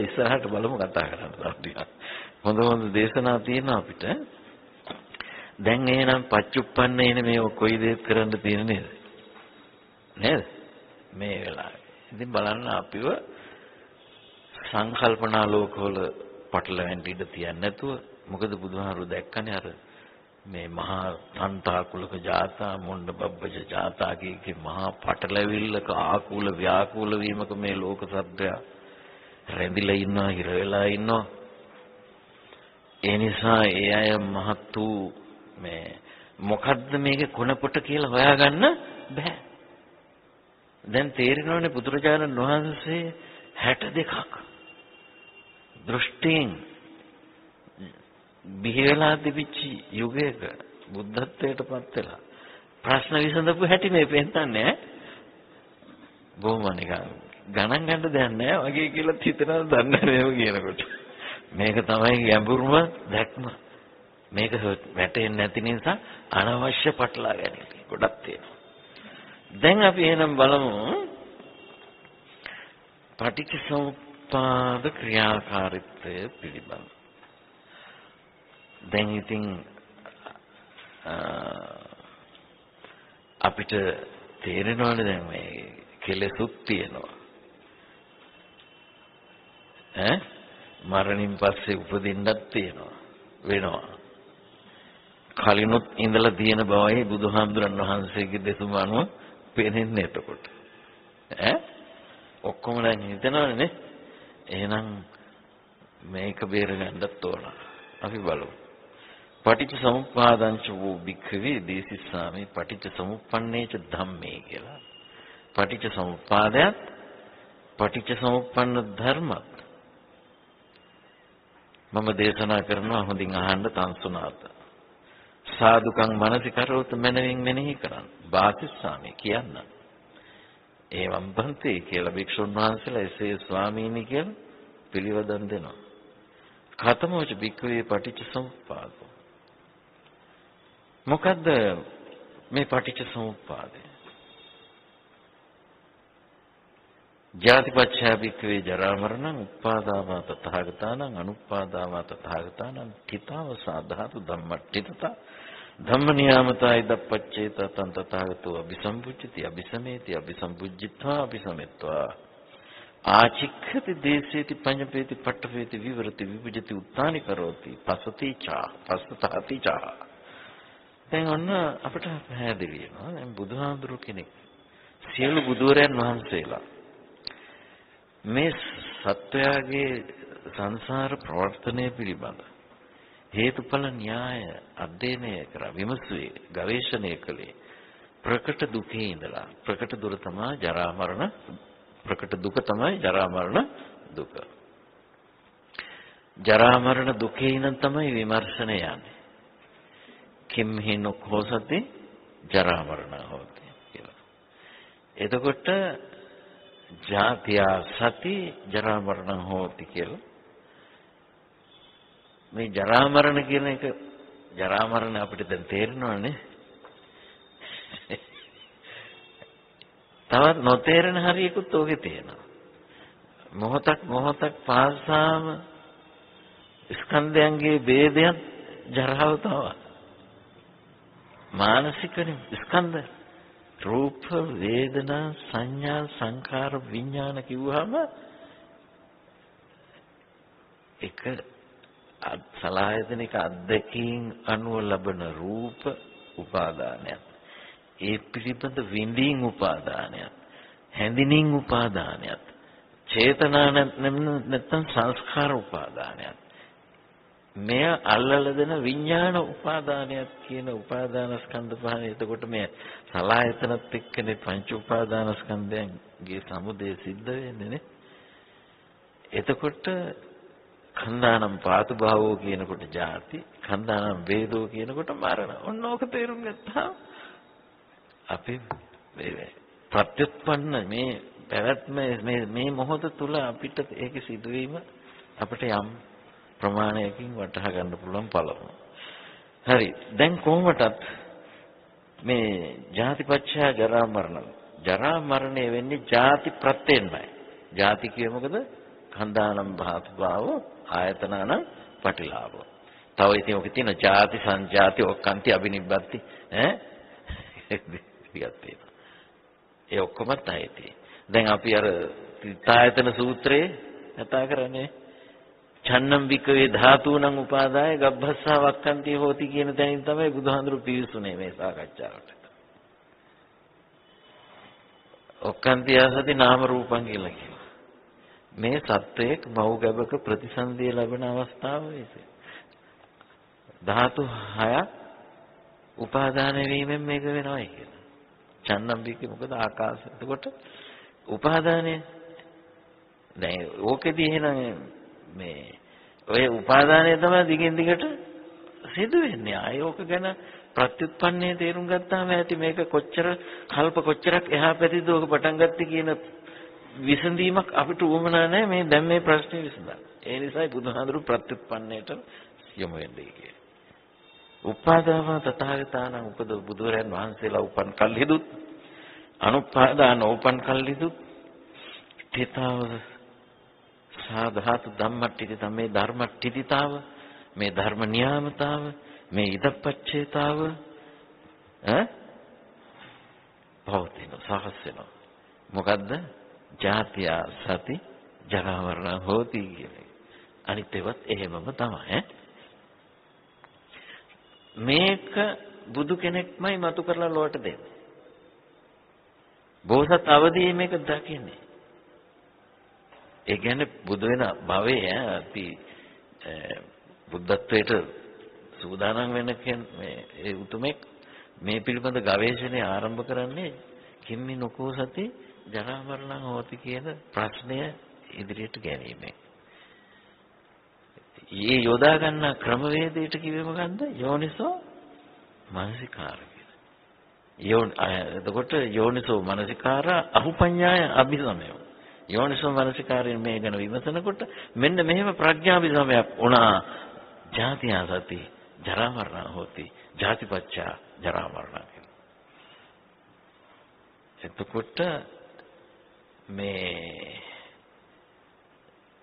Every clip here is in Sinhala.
ඒවා ඉස්සරහට බලමු කතා කරන්න ටිකක්. හොඳ හොඳ දේශනා තියෙනවා අපිට. දැන් එහෙනම් පච්චුප්පන්නේන මේ කොයි දේත් කරන්න තියෙන නේද? නේද? මේ වෙලාවේ. ඉතින් බලන්න අපිව සංකල්පනා ලෝකවල පටලැවෙන්න ඉඩ තියන්නේ නැතුව මොකද බුදුහාරු දැක්කනේ අර මේ මහා අන්තාකුලක ජාතා මොණ්ඩ බබ්බජ ජාතා කීකේ මහා පටලැවිල්ලක ආකූල ව්‍යාකූල වීමක මේ ලෝක සත්‍යය රැඳිලා ඉන්නවා හිර වෙලා ඉන්නවා. ඒ නිසා ඒ අය මහත් වූ මේ මොකද්ද මේකේ කොනපොට කියලා හොයාගන්න බෑ. දැන් තේරෙනවනේ බුදුරජාණන් වහන්සේ 62ක් දෘෂ්ටීන් බිහි වෙලා තිබිච්ච යුගයක බුද්ධත්වයට පත් වෙලා ප්‍රශ්න විසඳපු හැටි මේ පෙන්නන්නේ බොහොම නිකන් ගණන් ගන්න දෙයක් නැහැ වගේ කියලා හිතනවා දන්නේ නැහැ කියනකොට. මේක තමයි ගැඹුරුම දැක්ම. මේක වැටෙන්නේ නැති නිසා අනවශ්‍ය පටලා ගැනීම ගොඩක් තියෙනවා. දැන් අපි එහෙනම් බලමු පටිච්චසමුප්පාද ක්‍රියාකාරීත්වය පිළිබඳ. දැන් ඉතින් අපිට තේරෙනවනේ දැන් මේ කෙලෙසුත් තියෙනවා. ඈ? මරණින් පස්සේ උපදින්නත් තියෙනවා වෙනවා. කලිනුත් ඉඳලා තියෙන බවයි බුදුහාමුදුරන් වහන්සේගේ දෙසුම අනුව පේන්නේ එතකොට. ඈ? ඔක්කොම දැන් හිතනවනේ. එහෙනම් මේක බේරගන්නත් ඕන. අපි බලමු. පටිච්ච සමුප්පාදංච වූ භික්ඛවේ දේසිස්සාමේ පටිච්ච සමුප්පන්නේච ධම්මේ කියලා. පටිච්ච සමුප්පාදයත් පටිච්ච සමුප්පන්න ධර්මත් මම දේශනා කරනවා හොඳින් අහන්න තන්සුනාත. සාදුකං මනසිකරොත් මනමින් මෙනෙහි කරන්න. වාසිස්සාමේ කියන්න. ඒවම් බන්තේ කියලා භික්ෂුන් වහන්සේලා එසේ ස්වාමීනි කියලා පිළිවදන් දෙනවා. කතමෝච භික්ඛවේ පටිච්ච සමුප්පාදෝ මොකද්ද මේ පටිච්ච ජාතිපච්චා භික්කවේ ජරා මරණං උප්පාදාවා තථාගතානං අනුප්පාදාවා තථාගතානං තිතාව සාධාතු ධම්මට්ඨිතත ධම්ම නියාමතයි දප්පච්චේත තං තථාගතෝ අபிසම්පුච්චති අபிසමේති අபிසම්පුජ්ජිත්වා අபிසමෙත්වා. ආචික්ඛති දේසේති පඤ්ඤපේති පට්ඨපේති විවරති විභජති උත්තානි කරෝති පසති චා පසතාති චා. දැන් ඔන්න අපිට පැහැදිලි වෙනවා දැන් බුදුහාඳුරු කෙනෙක් සියලු බුදුරයන් වහන්සේලා මේ සත්වයාගේ සංසාර ප්‍රවර්තනය පිළිබඳ හේතුඵල න්‍යාය අධ්‍යයනය කරා විමසුවේ ගවේෂණය කළේ ප්‍රකට දුකේ ඉඳලා. ප්‍රකට දුර තමයි ජරා මරණ ප්‍රකට දුක තමයි ජරා මරණ දුක. ජරා මරණ දුකේ ඉඳන් තමයි විමර්ශනය යන්නේ. කිම්හි නොකෝසති ජරා මරණ හොති කියලා. එතකොට ජාතියා සති ජරා මරණ හොති කියලා. මේ ජරා මරණ කියන එක ජරා මරණ අපිට දැන් තේරෙනවනේ. තවත් නොතේරෙන හරියකුත් ඕකේ තියෙනවා. මොහොතක් මොහොතක් පාසාම ස්කන්ධයන්ගේ ભેදයක් ජරාව තමයි. මානසිකනේ ස්කන්ධ රූප වේදනා සංඥා සංකාර විඥාන කිව්වහම එක සලායතනික අද්දකීම් අනුව ලබන රූප උපාදානයක්. ඒ පිළිබඳ විඳින් උපාදානයක්. හැඳිනින් උපාදානයක්. චේතනා නැත්නම් සංස්කාර උපාදානයක්. මෙය අල්ලලා දෙන විඥාන උපාදානයක් කියන උපාදානස්කන්ධ පහන. එතකොට මේ සලායතනත් එක්කනේ පංච උපාදානස්කන්ධයන්ගේ සමුදය සිද්ධ වෙන්නේ නේ. එතකොට කන්දානම් පාතු භාවෝ කියනකොට ජාති කන්දානම් වේදෝ කියනකොට මරණ. ඔන්න ඕක තේරුම් ගත්තා අපි ප්‍රත්‍යুৎপন্ন මේ පැවැත්ම මේ මේ මොහොත තුල අපිට ඒක සිදුවීම අපිට යම් ප්‍රමාණයකින් වටහා ගන්න පුළුවන් පළමු. හරි. දැන් කොහොමටත් මේ ජාතිපච්චා ජරා මරණ. ජරා මරණය වෙන්නේ ජාති ප්‍රත්‍යෙන්මයි. ජාති කියේ මොකද? කන්දානම් භාතු භාව ආයතනන පටිලාභ. තව ඉතින් ඔක තියෙන ಜಾති සංජාති ඔක්කාන්ති අබිනිබ්බති ඈ ටිකක් තියෙනවා. ඒ ඔක්කොමත් ආයති. දැන් අපි අර ත්‍රිතායතන සූත්‍රයේ කතා කරන්නේ චන්නම් විකවේ ධාතුණං උපාදාය ගබ්බස්සා වක්කන්ති හෝති කියන තැනින් තමයි බුදුහාඳුරු පිවිසුනේ මේ සාකච්ඡාවට. ඔක්කන්ති ආසති නාම රූපං කියලා කියනවා. මේ සත්වයක් මව් ගැබක ප්‍රතිසන්දිය ලැබෙන අවස්ථාව වෙයි. ධාතු හයක් උපාදාන වීමෙන් මේක වෙනවයි කියලා. චන්නම් බිකේ මොකද ආකාශ. එතකොට උපාදානය දැන් ඕකෙදී එහෙනම් මේ ඔය උපාදානය තමයි දිගින් දිගට සිදු වෙන්නේ. ආය ඕක ගැන ප්‍රත්‍යুৎපන්නේ තේරුම් ගත්තාම ඇති මේක කොච්චර කල්ප කොච්චරක් එහා පැතිද ඕක පටන් ගත්තේ කියන විසඳීමක් අපිට උවමනා නැහැ මේ දැන් මේ ප්‍රශ්නේ විසඳන්න. ඒ නිසායි බුදුහාඳුරු ප්‍රත්‍යুৎපන්නේට යොමු වෙන්නේ කියන්නේ. උපාදාව තථාගතාන උපද බුදුරයන් වහන්සේලා උපන් කල්හිදුත් අනුපාදාන උපන් කල්හිදුත් තිතාව සාධාතු ධම්මට්ටිති තමයි ධර්මට්ටිතිතාව මේ ධර්ම නියාමතාව මේ ඉදපච්චේතාව ඈ? පවතින සහස් වෙනවා. මොකද්ද? ජාතිය සති ජරා මරණ හෝති කියන්නේ. අනිත් ඒවත් එහෙමම තමයි ඈ? මේක බුදු කෙනෙක්මයි මතු කරලා ලෝට දෙන්නේ. බෝසත් අවදී මේක දකින්නේ. ඒ කියන්නේ බුදු වෙන භවයේ අපි බුද්ධත්වයට සූදානම් වෙන මේ ඒ උතුමෙක් මේ පිළිබඳ ගවේෂණය ආරම්භ කරන්නේ කිම්මි නොකෝ සති ජරා මරණ හෝති කියන ප්‍රශ්නය ඉදිරියට ගැනීමෙන්. ඒ යොදා ගන්න ක්‍රමවේදයට කිව්වේ මොකන්ද? යෝනිසෝ මනසිකාර කියලා. යෝන එතකොට යෝනිසෝ මනසිකාර අහුපඤ්ඤාය අභිසමය. යෝනිසෝ මනසිකාරයෙන් මේ ගැන විමසනකොට මෙන්න මෙහෙම ප්‍රඥාභිසමයක් වුණා. ජාතිය සති ජරා මරණ හොති. ජාතිපච්චා ජරා මරණ කියලා. එතකොට මේ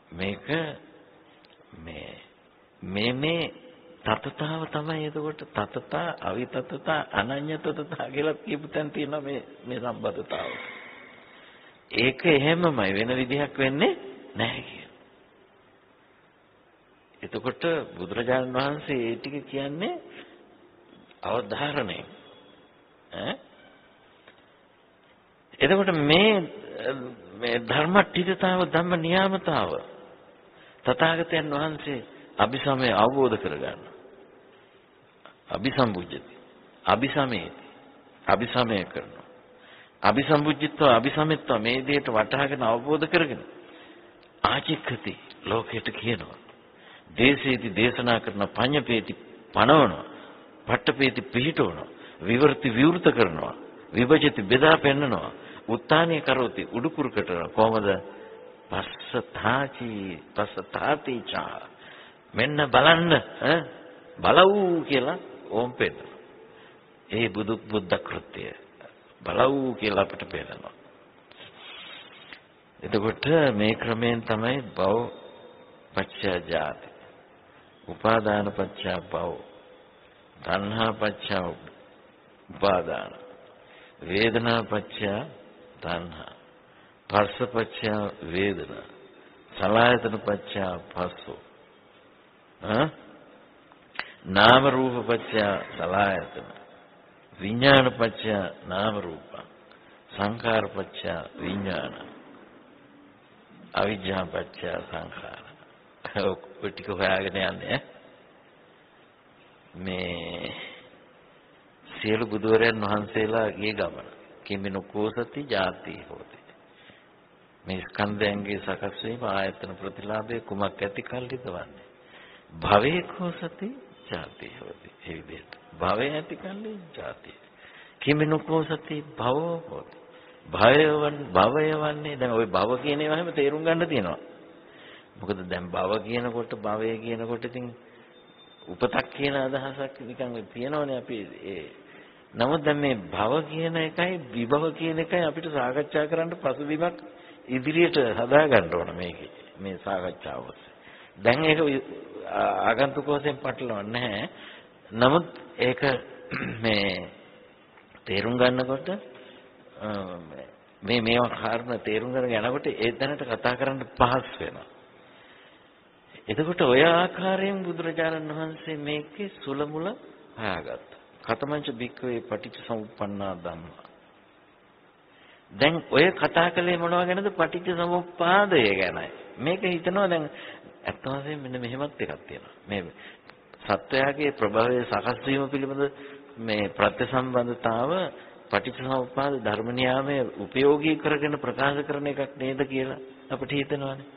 මේක මේ මේ මේ තතතාව තමයි එතකොට තතතා අවිතතතා අනඤ්‍යතතතා කියලා කියපු තැන තියෙනවා මේ මේ සම්බන්ධතාව. ඒක එහෙමමයි වෙන විදිහක් වෙන්නේ නැහැ කියලා. එතකොට බුදුරජාණන් වහන්සේ ඒ ටික කියන්නේ අවධාරණය. ඈ එතකොට මේ මේ ධර්ම ත්‍රිතතාව ධම්ම නියාමතාව තථාගතයන් වහන්සේ අபிසමය අවබෝධ කරගන්න. අபிසම්බුද්ධති. අபிසමයේ අபிසමය කරන. අபிසම්බුද්ධිත්ව අபிසමෙත්ව මේ දෙයට වටහාගෙන අවබෝධ කරගෙන ආචික්කති ලෝකයට කියනවා. දේශේති දේශනා කරන පඤ්ඤපේති පනවනවා. පට්ටපේති පිහිටවනවා. විවෘති විවෘත කරනවා. විභජති බෙදා පෙන්නනවා. උත්තානිය කරෝති උඩුකුරු කටනවා. කොහමද? පස්සතාචි පස්සතාතිචා මෙන්න බලන්න ඈ බලව් කියලා ඕම් පෙන්න. ඒ බුදු බුද්ධ කෘත්‍යය බලව් කියලා අපිට පේනවා. එතකොට මේ ක්‍රමයෙන් තමයි භව පච්චා ජාති. උපාදාන පච්චා භව. තණ්හා පච්චා උපාදාන. වේදනා පච්චා තණ්හා. පස්ස පච්චා වේදනා. සලආයතන පච්චා පස්සෝ. නාම රූප පත්‍ය සලආයතන විඥාන පත්‍ය නාම රූප සංඛාර පත්‍ය විඥාන අවිජ්ජා පත්‍ය සංඛාර ඔය ටික හොයාගෙන යන්නේ මේ සියලු බුදුවරයන් වහන්සේලාගේ ගමන කිමිනුකෝසති ජාති හොති මේ ස්කන්ධයන්ගේ සකස් වීම ආයතන ප්‍රතිලාභයේ කුමක් ඇති කල්ලිද වන්නේ භවයේ කෝසති ජාති හොති. ඒ විදිහට භවය ඇති කල්ලි ජාති කිමිනු කෝසති භව හොති. භවයවන් භවය වන්නේ දැන් ওই භව කියන ඒවා හැම තේරුම් ගන්න තියෙනවා. මොකද දැන් භව කියනකොට භවය කියනකොට ඉතින් උපතක් කියන අදහසක් නිකන් තියෙනවනේ අපි ඒ. නමුත් දැන් මේ භව කියන එකයි විභව කියන එකයි අපිට සාකච්ඡා කරන්න පසුබිමක් ඉදිරියට හදා ගන්න ඕන මේකේ මේ සාකච්ඡාව ඔස්සේ. දැන් ඒක ආගන්තුක වශයෙන් පටලවන්නේ නැහැ. නමුත් ඒක මේ තේරුම් ගන්නකොට මේ මේවා කාරණා තේරුම් ගන්න යනකොට ඒ දැනට කතා කරන්න පහසු වෙනවා. එතකොට ඔය ආකාරයෙන් බුදුරජාණන් වහන්සේ මේකේ සුලමුල හොයාගත්තා. කතමංච බික්කවේ පටිච්චසමුප්පන්නා ධම්මා. දැන් ඔය කතා කළේ මොනවා ගැනද? පටිච්චසමුප්පාදය ගැනයි. මේක හිතනවා දැන් ඇත්ත වශයෙන්ම මෙන්න මෙහෙමත් එකක් තියෙනවා. මේ සත්වයාගේ ප්‍රභවයේ සකස් වීම පිළිබඳ මේ ප්‍රත්‍යසම්බන්ධතාව පටිච්චසමුප්පාද ධර්ම න්යාමයේ උපයෝගී කරගෙන ප්‍රකාශ කරන එකක් නේද කියලා අපිට හිතෙනවානේ.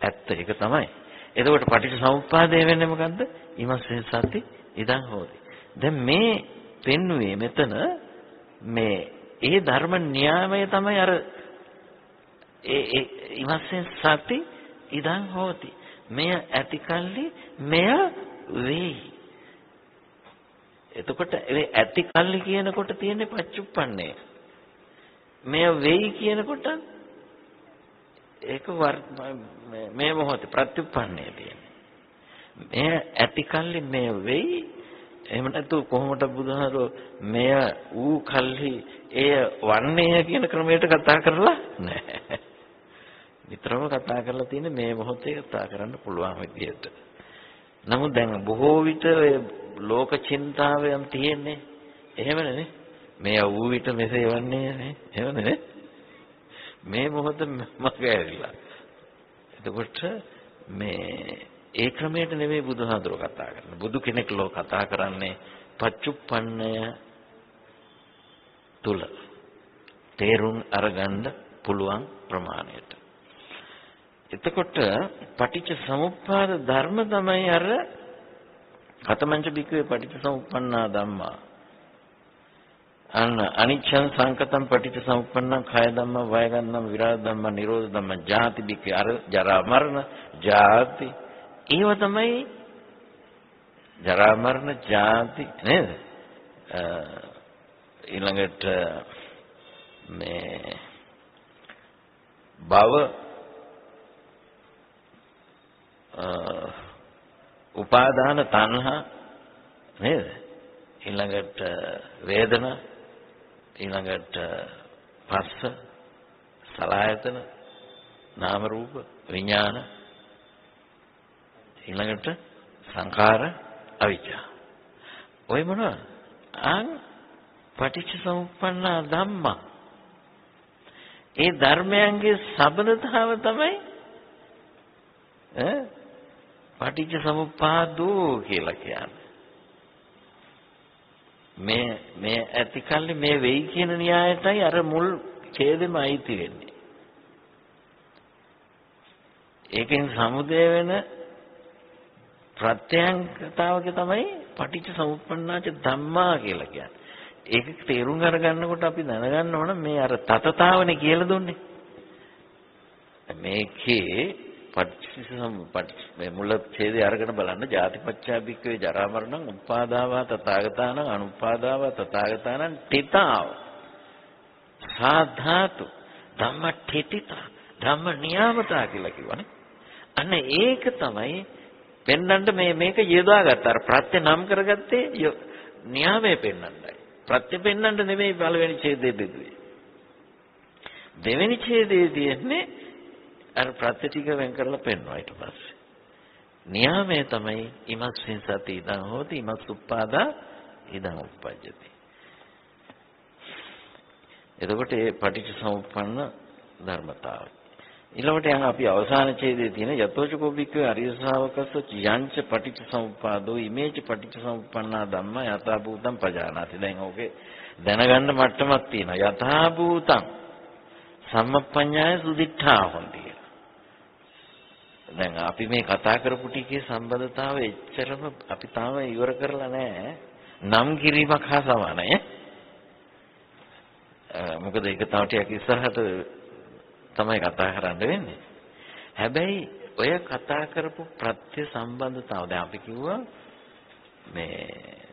ඇත්ත ඒක තමයි. එතකොට පටිච්චසමුප්පාදය වෙන්නේ මොකද්ද? ඉමස්සේ සති ඉදන් හෝති. දැන් මේ පෙන්වුවේ මෙතන මේ ඒ ධර්ම න්‍යාමය තමයි අර ඒ ඒ ඉමස්සේ සති ඉදන් හෝති. මෙය ඇතිකල්ලි මෙය වෙයි. එතකොට ඒ ඇතිකල්ලි කියනකොට තියෙන්නේ පච්චුප්පන්නේ. මෙය වෙයි කියනකොට ඒක මේ මොහොතේ ප්‍රත්‍යুৎපන්නයේ තියෙන්නේ. මෙය ඇතිකල්ලි මෙය වෙයි එහෙම නැතු කොහොමද බුදුහාරෝ මෙය ඌ කල්හි එය වන්නේ කියන ක්‍රමයට කතා කරලා නැහැ. විතරම කතා කරලා තියෙන්නේ මේ මොහොතේ කතා කරන්න පුළුවන් විදියට. නමුත් දැන් බොහෝ විට ඔය ලෝක චින්තාවයන් තියෙන්නේ එහෙමනේ මේ ඌ විට මෙසේ වන්නේ නේ එහෙමනේ මේ මොහොත මග ඇරිලා. එතකොට මේ ඒ ක්‍රමයට නෙමෙයි බුදුහාඳුර කතා කරන්නේ. බුදු කෙනෙක් ලෝ කතා කරන්නේ පච්චුප්පන්නය තුල තේරුම් අරගන්න පුළුවන් ප්‍රමාණයට. එතකොට පටිච්ච සමුප්පාද ධර්ම තමයි අර කතමංච බික්කවේ පටිච්ච සමුප්පන්නා ධම්මා. අන්න අනිච්ඡං සංකතං පටිච්ච සමුප්පන්නං කය ධම්ම වය ගන්නම් විරාග ධම්ම නිරෝධ ධම්ම ජාති බික අර ජරා මරණ ජාති. ඒව තමයි ජරා මරණ ජාති නේද? ඊළඟට මේ භව උපාදාන තණ්හා නේද? ඊළඟට වේදනා ඊළඟට පස්ස සලආයතන නාම රූප විඥාන ඊළඟට සංඛාර අවිචා ඔය මොනවද අං පටිච්ච සමුප්පන්න ධම්මා. ඒ ධර්මයන්ගේ සබඳතාව තමයි ඈ පටිච්ච සමුප්පාදෝ කියලා කියන්නේ මේ මේ ඇතිකල්ලි මේ වෙයි කියන න්‍යායයටයි අර මුල් ඡේදෙම අයිති වෙන්නේ. ඒකෙන් සමුදය වෙන ප්‍රත්‍යයන් කතාවක තමයි පටිච්ච සමුප්පන්නාච ධම්මා කියලා කියන්නේ. ඒක තේරුම් අරගන්නකොට අපි දැනගන්න ඕන මේ අර තතතාවනේ කියලා දුන්නේ. මේකේ පටිච්චසමුප්පට්ඨ මේ මුල ඡේදය අරගෙන බලන්න ජාතිපච්චා භික්කවේ ජරා මරණං උපාදාවා තථාගතානං අනුපාදාවා තථාගතානං තිතාව. සාධාතු ධම්ම ඨිතිතා ධම්ම නියාමතා කියලා කිව්වනේ. අන්න ඒක තමයි පෙන්වන්න මේ මේක යොදාගත්ත අර ප්‍රත්‍ය නම් කරගත්තේ න්‍යාමයේ පෙන්වන්නයි. ප්‍රත්‍ය පෙන්වන්න නෙමෙයි පළවෙනි ඡේදයේ දෙදුවේ දෙවෙනි ඡේදයේ තියෙන්නේ අර ප්‍රත්‍ය ටික වෙන් කරලා පෙන්වනවා ඊට පස්සේ. නියාමයේ තමයි ඉමස්සින් සති ඉදං හෝති ඉමස් උප්පාදා ඉදං උප්පජ්ජති. එතකොට මේ පටිච්චසමුප්පන්න ධර්මතාවය. ඊළඟට යන අපි අවසාන ඡේදයේ තියෙන යතෝචකෝ බික්කේ අරිය ශාවකස්ස යංච පටිච්චසමුප්පාදෝ ඉමේච පටිච්චසමුප්පන්නා ධම්ම යථා භූතං පජානාති. දැන් ඕකේ දැනගන්න මට්ටමක් තියෙනවා. යථා භූතං සම්මප්පඤ්ඤාය සුදිඨා හොಂತಿ. දැන් අපි මේ කතා කරපු ටිකේ සම්බන්ධතාවය එච්චරම අපි තාම ඉවර කරලා නැහැ. නම් කිරීමක් හා සමානයි. මොකද ඒක තව ටිකක් ඉස්සරහට තමයි කතා කරන්න වෙන්නේ. හැබැයි ඔය කතා කරපු ප්‍රත්‍ය සම්බන්ධතාව දැන් අපි කිව්වා මේ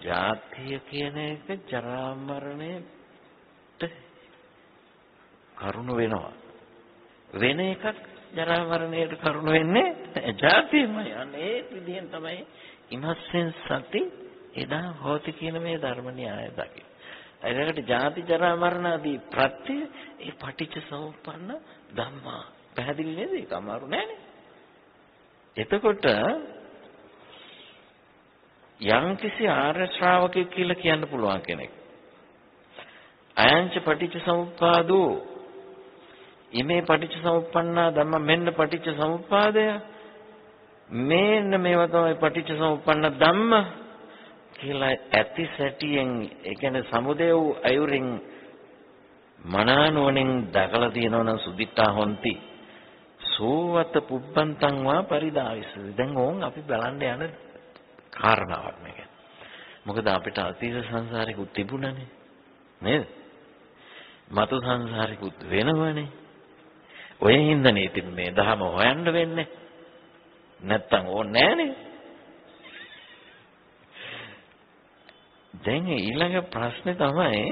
ජාතිය කියන එක ජරා මරණයට කරුණ වෙනවා. වෙන එකක් ජරා මරණයට කරුණ වෙන්නේ ජාතියමයි. අනේ විදිහෙන් තමයි ඉමස්සෙන් සති එදා හෝති කියන මේ ධර්ම න්‍යාය දකි. එතකොට ජාති ජරා මරණ ආදී ප්‍රත්‍ය ඒ පටිච්ච සමුප්පන්න ධම්මා. පැහැදිලි නේද? ඒක අමාරු නෑනේ. එතකොට යම්කිසි ආර්ය ශ්‍රාවකෙක් කියලා කියන්න පුළුවන් කෙනෙක්. අයංච පටිච්ච සමුප්පාදෝ ඉමේ පටිච්ච සමුප්පන්නා ධම්ම මෙන්න පටිච්ච සමුප්පාදය මේන්න මේවා තමයි පටිච්ච සමුප්පන්න ධම්ම කියලා ඇති සැටියෙන් ඒ කියන්නේ සමුදය වූ අයුරින් මනානුවණින් දකලා තියෙනවනම් සුදිත්තා හොಂತಿ සෝවත පුබ්බන්තං වා පරිදාවිස දැන් ඕන් අපි බලන්න යන කාරණාවක් මේක. මොකද අපිට අතීත සංසාරිකුත් තිබුණනේ. නේද? මතු සංසාරිකුත් වෙනවනේ. ඔය හින්දානේ ඉතින් මේ දහම හොයන්න වෙන්නේ. නැත්තම් ඕනේ නෑනේ. දැන් ඊළඟ ප්‍රශ්නේ තමයි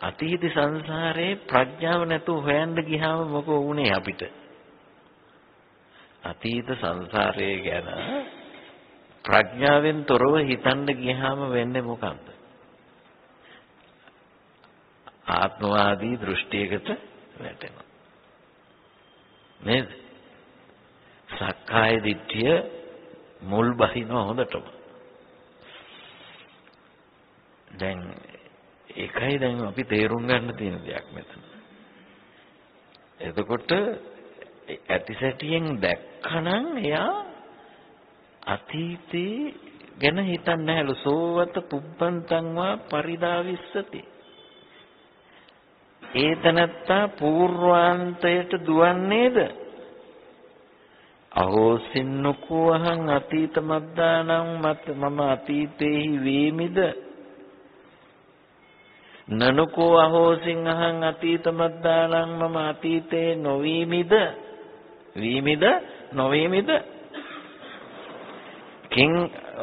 අතීත සංසාරේ ප්‍රඥාව නැතුව හොයන්න ගියාම මොකෝ වුනේ අපිට? අතීත සංසාරය ගැන ප්‍රඥාවෙන් තොරව හිතන්න ගියාම වෙන්නේ මොකක්ද? ආත්මවාදී දෘෂ්ටියකට වැටෙනවා. නේද? සක්කාය දිට්ඨිය මුල් බහිනවා හොඳටම. දැන් ඒකයි දැන් අපි තේරුම් ගන්න තියෙන දෙයක් මෙතන. එතකොට ඇතිසැටියෙන් දැක්කනම් එයා අතීතේ ගැන හිතන්නේ නැහැලු සෝවත පුබ්බන්තං වා පරිදාවිස්සති ඒතනත්තා పూర్වාන්තයට දුවන්නේද? අහෝසින්නකෝ අහං අතීත මද්දානං මත මම අතීතේහි වේමිද? නනුකෝ අහෝසින් අහං අතීත මද්දානං මම අතීතේ නොවීමිද? වීමිද? නොවීමිද? කිං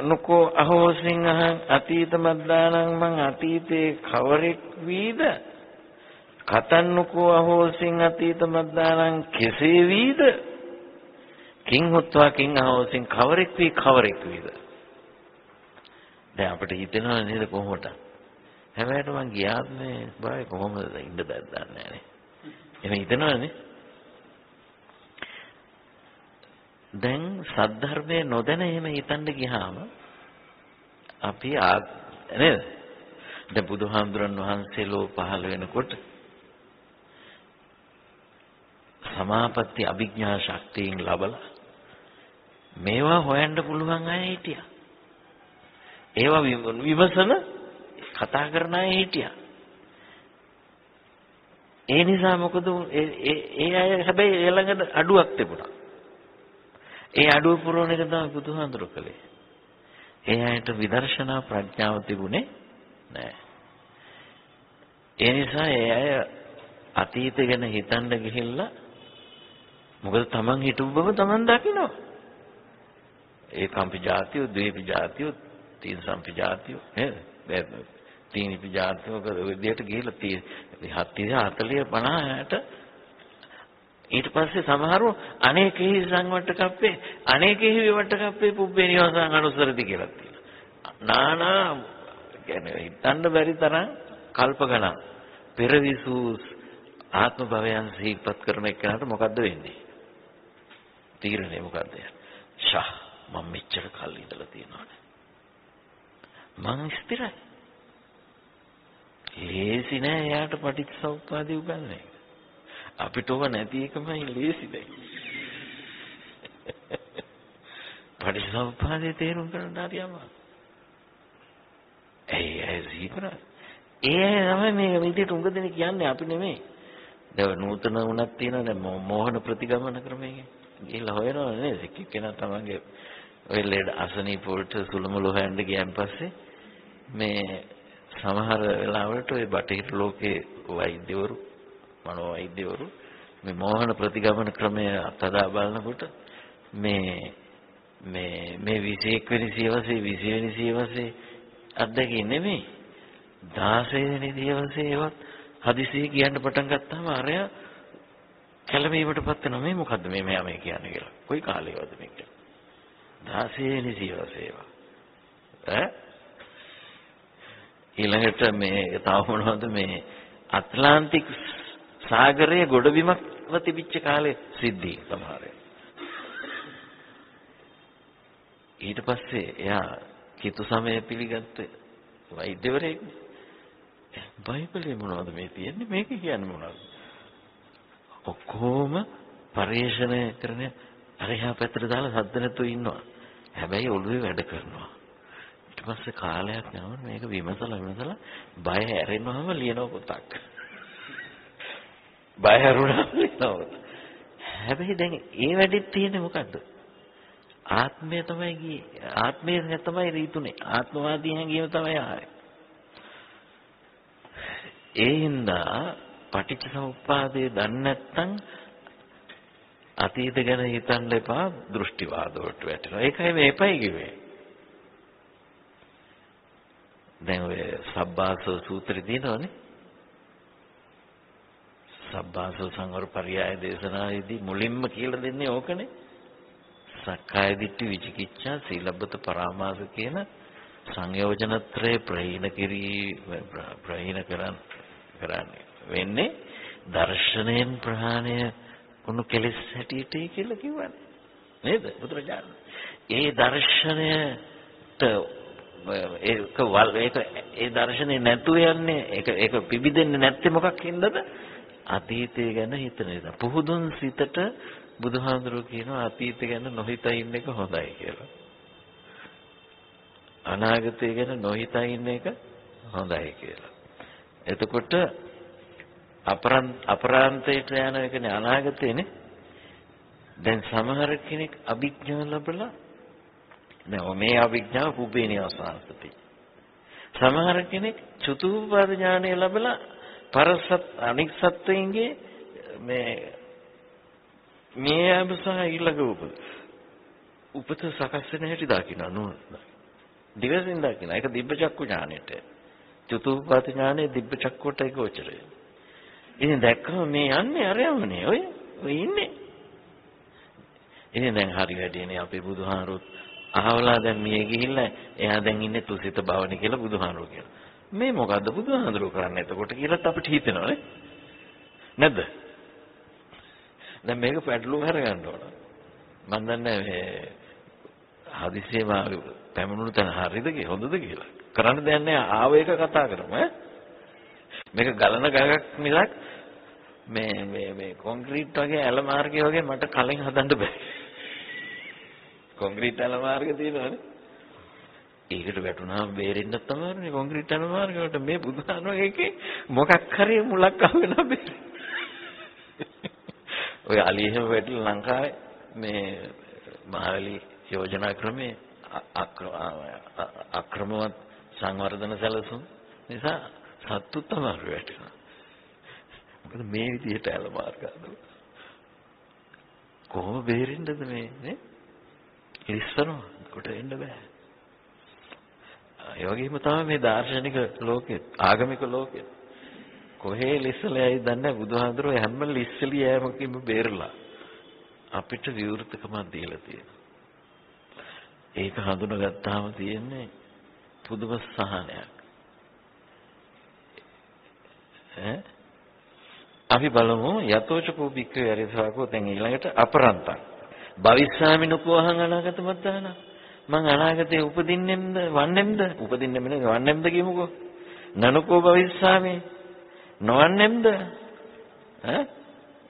නුකෝ අහෝසින් අහං අතීත මද්දානං මං අතීතේ කවරෙක් වීද? කතන්නකෝ අහෝසින් අතීත මද්දානං කෙසේ වීද? කිං හොත්වා කිං අහෝසින් කවරෙක් වී කවරෙක් වීද? දැන් අපිට හිතෙනවා නේද කොහොමද? හැබැයි මං ගියාත් මේ බය කොහොමද ඉන්න බෑ දන්නේ නැහැ එහෙම හිතනවනේ. දැන් සද්ධර්මයේ නොදැන එහෙම හිතන්න ගියාම අපි නේද? දැන් බුදුහාමුදුරන් වහන්සේ ලෝ පහළ වෙනකොට සමාපatti අභිඥා ශක්තියෙන් ලබලා මේවා හොයන්න පුළුවන් අය හිටියා. ඒවා විමසන කතා කරන අය හිටියා. ඒ නිසා මොකද ඒ අය හැබැයි ළඟ අඩුවක් තිබුණා. ඒ අඩුව පුරවන එක තමයි බුදුහාඳුර කළේ. ඒ අයට විදර්ශනා ප්‍රඥාව තිබුණේ නැහැ. ඒ නිසා ඒ අය අතීතය ගැන හිතන්න ගිහිල්ලා මොකද තමන් හිටපු බව තමන් දකිනවා. ඒකම්පි ජාතිය, ද්වේපි ජාතිය, තීන සම්පි ජාතිය නේද? තීනිපි ජාතිය මොකද ඔය විදිහට ගිහිල්ලා 30 40 50 60 ඊට පස්සේ සමහරව අනේකෙහි සංවට්ට කප්පේ අනේකෙහි විවට්ට කප්පේ පුබ්බේ නිවාසං අනුසරති කියලා තියෙනවා. නානා කියන්නේ හිතන්න බැරි තරම් කල්ප ගණන් පෙරවිසූ ආත්ම භවයන් සිහිපත් කරන එකනට මොකද්ද වෙන්නේ? තීරණය මොකද්ද? ෂා මම මෙච්චර කල් ඉඳලා තියෙනවානේ. මං ස්ථිරයි. ලේසි නෑ එයාට පටිච්චසමුප්පාදේ උගන්වන්නේ. අපිට ඕක නැති එකමයි ලේසි දැන්. පටිච්චසමුප්පාදේ තේරුම් ගන්න හරි අමාරු. ඒ ඇයි සීකරා? ඒ තමයි මේ විදිහට උඟ දෙන කියන්නේ අපි නෙමෙයි. දැන් නූතන වුණක් තියෙනවා දැන් මෝහන ප්‍රතිගමන ක්‍රමයේ. ගිහිල්ලා හොයනවා නේද? එක්කෙනා තමන්ගේ ඔය ලෙඩ අසනීප වලට සුළුමුළු හොයන්න ගියන් පස්සේ මේ සමහර වෙලාවට ඔය බටහිර ලෝකේ වෛද්‍යවරු මනෝ වෛද්‍යවරු මේ මෝහන ප්‍රතිගමන ක්‍රමය අත්දැක බලනකොට මේ මේ මේ 21 වෙනි සියවසේ 20 වෙනි සියවසේ අත්දැකීම් නෙමෙයි 16 වෙනි සියවසේවත් හදිසියෙ කියන්න පටන් ගත්තාම අරයා කැළඹීමටපත් වෙනවා මේ මොකද්ද මේ මෙයා මේ කියන්නේ කියලා. කොයි කාලේවද මේක? 16 වෙනි සියවසේවා. ඈ ඊළඟට මේ තව මොනවද මේ ඇට්ලාන්ටික් සාගරයේ ගොඩබිමක්ව තිබිච්ච කාලේ සිද්ධි සමහරේ. ඊට පස්සේ එයා කිතු සමය පිළිගත්ත වෛද්‍යවරයෙක්. බයිබලේ මොනවද මේ තියෙන්නේ මේක කියන්නේ මොනවද? ඔක්කොම පරිේශණය කරන අර එහා පැත්තට දාලා සද්ද නැතුව ඉන්නවා. හැබැයි ඔළුවේ වැඩ කරනවා. ඊට පස්සේ කාලයක් යනකොට මේක විමසලා විමසලා බය ඇරෙනවම ලියන පොතක්. බය හැරුණා ලියනවා. හැබැයි දැන් ඒ වැඩෙත් තියෙන්නේ මොකද්ද? ආත්මය තමයි ගියේ. ආත්මය තමයි රීතුනේ. ආත්මවාදී හැඟීම තමයි ආවේ. ඒ හින්දා පටිච්ච සමුප්පාදේ දන්නේ නැත්නම් අතීත ගැන හිතන්න එපා දෘෂ්ටිවාද වලට වැටෙනවා. ඒකයි මේ එපයි කිව්වේ. දැන් ඔය සබ්බාසව සූත්‍රය තියෙනවනේ. සබ්බාසව සංවර පරියාය දේශනාවේදී මුලින්ම කියලා දෙන්නේ ඕකනේ. සක්කාය දිට්ඨි විචිකිච්ඡා සීලබ්බත පරාමාස කියන සංයෝජනත්‍රය ප්‍රහීන කිරී ප්‍රහීන කරන් කරන්නේ වෙන්නේ දර්ශනයෙන් ප්‍රහාණය වුණු කෙලෙස් හැටියට කියලා කිව්වනේ. නේද? බුදුරජාණන් ඒ දර්ශනයට ඒක වල් ඒක ඒ දර්ශනේ නැතුව යන්නේ ඒක ඒක පිබිදෙන්නේ නැත්තේ මොකක් හින්දාද? අතීතය ගැන හිතන නිසා පුහුදුන් සිතට බුදුහාඳුරෝ කියනවා අතීතය ගැන නොහිතා ඉන්න එක හොඳයි කියලා. අනාගතය ගැන නොහිතා ඉන්න එක හොඳයි කියලා. එතකොට අපරාන්තයට යන එකනේ අනාගතේනේ. දැන් සමහර කෙනෙක් අභිඥා ලැබලා නෑ මේ අභිඥාව පුබේනිය අවසානසති. සමහර කෙනෙක් චතුූපපාද ඥානය ලැබලා පරසත් අනික් සත්වයින්ගේ මේ මේ අබසහ ඊළඟ උපත උපත සකස් වෙන හැටි දකින්න නුවණ. දිවසින් දකින්න. ඒක දිබ්බ චක්කු ඥානෙට. චතුූපපාද ඥානෙ දිබ්බ චක්කුවටයි ගෝචරය. ඉතින් දැක්කම මේ යන්නේ අරයමනේ ඔය ඔය ඉන්නේ. ඉතින් දැන් හරි වැඩිනේ අපේ බුදුහාරුත් අහවලා දැන් මිය ගිහිල්ලා එයා දැන් ඉන්නේ තුසිත භවනේ කියලා බුදුහාරුව කියනවා. මේ මොකද්ද බුදුහාඳුරෝ කරන්නේ එතකොට කියලාත් අපිට හිතෙනවනේ. නැද්ද? දැන් මේක පැටලුම් හරගන්න ඕන. මම දන්නේ මේ හදිසියෙම පැමිණුණු තැන හරිද කියලා හොඳද කියලා. කරන්න දෙයක් නැහැ ආව එක කතා කරමු ඈ. මේක ගලන ගඟක් මිසක් මේ මේ මේ කොන්ක්‍රීට් වගේ ඇල මාර්ගය වගේ මට කලින් හදන්න බෑ. කොන්ක්‍රීට් ඇල මාර්ගය තියෙනවනේ. ඒකට වැටුණාම බේරෙන්න තමයි කොන්ක්‍රීට් ඇල මාර්ග වලට මේ බුදුහාමෝ එකේ මොකක් හරි මුලක් අහගෙන බෑ. ඔය අලියෙම වැටිලා ලංකාවේ මේ මහවැලි යෝජනා ක්‍රමේ අක්‍රමවත් සංවර්ධන සැලසුම් නිසා සත්තු තමයි වැටෙනවා. මොකද මේ විදිහට ඇල මාර්ග හදලා කොහොම බේරෙන්නද මේ නේ? ඉස්සනවා කොට එන්න බෑ. ඒ වගේම තමයි මේ දාර්ශනික ලෝකෙත් ආගමික ලෝකෙත් කොහේ ලිස්සලයි දන්නේ බුදුහාඳුරෝ හැම ලිස්සලිය යෑමකින්ම බේරලා අපිට විවෘතකමක් දීලා තියෙනවා. ඒක හඳුනගත්තාම තියෙන්නේ පුදුම සහනයක්. ඈ? අපි බලමු යතෝචකෝ බික්කේ අරිසාවකෝ දැන් ඊළඟට අපරන්තං. භවිස්සාමිනුකෝහං අනාගත මද්දාන. මං අනාගතේ උපදින්නෙම්ද වන්නෙම්ද? උපදින්නෙම නෙවෙයි වන්නෙම්ද කියමුකෝ. නනුකෝ භවිස්සාමි. නොවන්නෙම්ද? ඈ?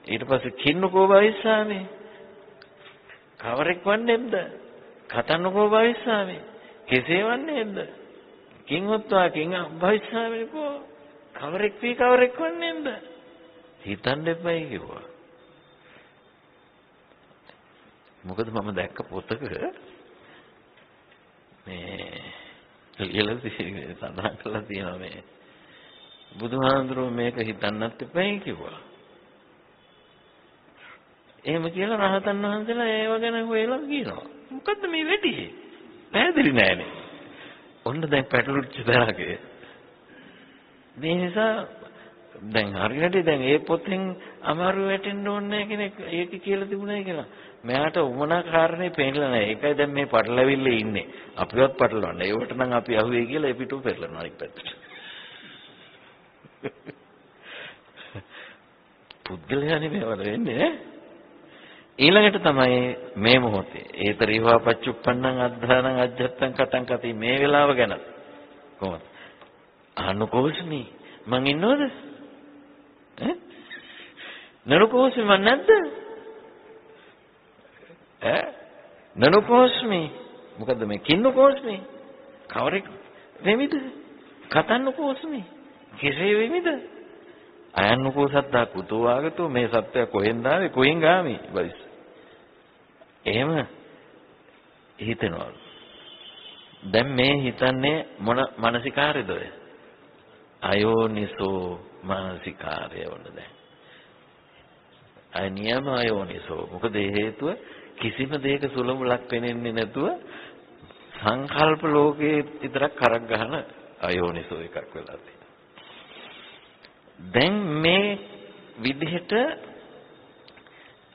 ඊට පස්සේ කින්නකෝ භවිස්සාමි. කවරෙක් වන්නෙම්ද? කතන්නකෝ භවිස්සාමි. කෙසේ වන්නේද කිං හොත්වා කිං භවිස්සාමිකෝ. කවරෙක් වී කවරෙක් වන්නේද හිතන්න එපයි කිව්වා. මොකද මම දැක්ක පොතක මේ ලියලා සඳහන් කරලා තියෙනවා මේ බුදුහාඳුරෝ මේක හිතන්නත් එපයි කිව්වා. එහෙම කියලා රහතන් වහන්සේලා ඒව ගැන හොයලා කියනවා. මොකද්ද මේ වෙටි? පැහැදිලි නෑනේ. ඔන්න දැන් පැටලුච්ච තරගේ. මේ නිසා දැන් හරියට දැන් ඒ පොතෙන් අමාරු වැටෙන්න ඕනේ කෙනෙක් ඒක කියලා තිබුණා කියලා. මෙයාට උමනා කාරණේ පේන්නලා නැහැ. ඒකයි දැන් මේ පටලවිල්ල ඉන්නේ. අපිවත් පටලවන්න. ඒවට නම් අපි අහුවේ කියලා ඒ පිටු පෙරලනවා අනිත් පැත්තට. පුද්ගලයානේ මේවල වෙන්නේ ඈ. ඊළඟට තමයි මේ මොහොතේ ඒතරීවා පච්චුප්පන්නං අද්ධානං අජ්ජත්තං කතං කති මේ වෙලාව ගැන කොහොමද අනුකෝෂමි මං ඉන්නවද ඈ? නනුකෝෂමි මං නැද්ද? ඈ? නනුකෝෂමි මොකද්ද මේ කින්නකෝෂමි කවරෙක් වෙමිද? කතන්නකෝෂමි කෙසේ වෙමිද? අයන්නකෝ සත්තා කුතෝ ආගතෝ මේ සත්‍යය කොහෙන්ද ආවේ කොහෙන් ගාමි? බලිස් එහෙම හිතනවා. දැන් මේ හිතන්නේ මොන මානසිකාරයද ඔය? අයෝනිසෝ මානසිකාරය වල දැන්. අය නියම අයෝනිසෝ මොකද හේතුව කිසිම දෙයක සුලමුලක් පෙනෙන්නේ නැතුව සංකල්ප ලෝකේ විතරක් කරක් ගන්න අයෝනිසෝ එකක් වෙලා තියෙනවා. දැන් මේ විදිහට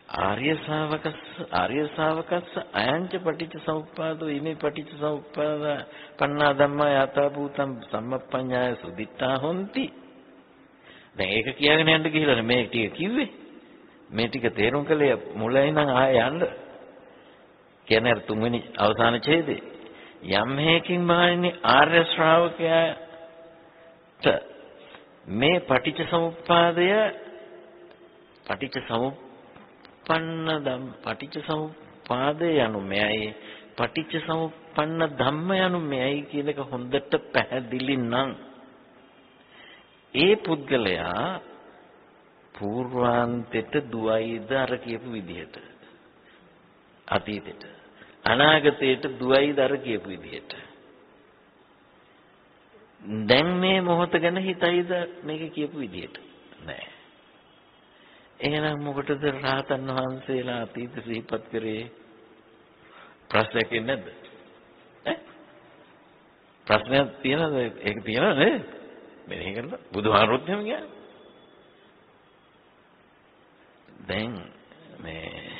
ආර්ය ශාවකස් ආර්ය ශාවකස්ස අයංච පටිච්ච සමුප්පාදෝ ඉමේ පටිච්ච සමුප්පාද පන්නා ධම්මා යථා භූතම් සම්මප්පඤ්ඤාය සුදිත්තා හොಂತಿ. දැන් ඒක කියගෙන යන්න ගිහිල්ලා මේ ටික කිව්වේ. මේ ටික තේරුම් කළේ මුලින් නම් ආය යන්න. කියන්නේ තුන්වෙනි අවසාන ඡේදේ. යම් හේකින් මාන්නේ ආර්ය ශ්‍රාවකයාට මේ පටිච්ච සමුප්පාදය පටිච්ච සමුප්පන්න ධම් පටිච්ච සමුප්පාදය යනු මෙයයි. පටිච්ච සමුප්පන්න ධම්ම යනු මෙයයි කියන එක හොඳට පැහැදිලි නම් ඒ පුද්ගලයා పూర్වාන්තෙට දුවයිද අර කියපු විදිහට? අතීතෙට. අනාගතයට දුවයිද අර කියපු විදිහට? දැන් මේ මොහොත ගැන හිතයිද මේක කියපු විදිහට? නෑ. එහෙනම් මොකටද රහතන් වහන්සේලා අතීත සිහිපත් කරේ? ප්‍රශ්නයක් නැද්ද? ඈ? ප්‍රශ්නයක් තියනද ඒක තියනද නේ මෙනෙහි කරලා බුදුහාමුදුරුවෝ එහෙම කියන්නේ දැන් මේ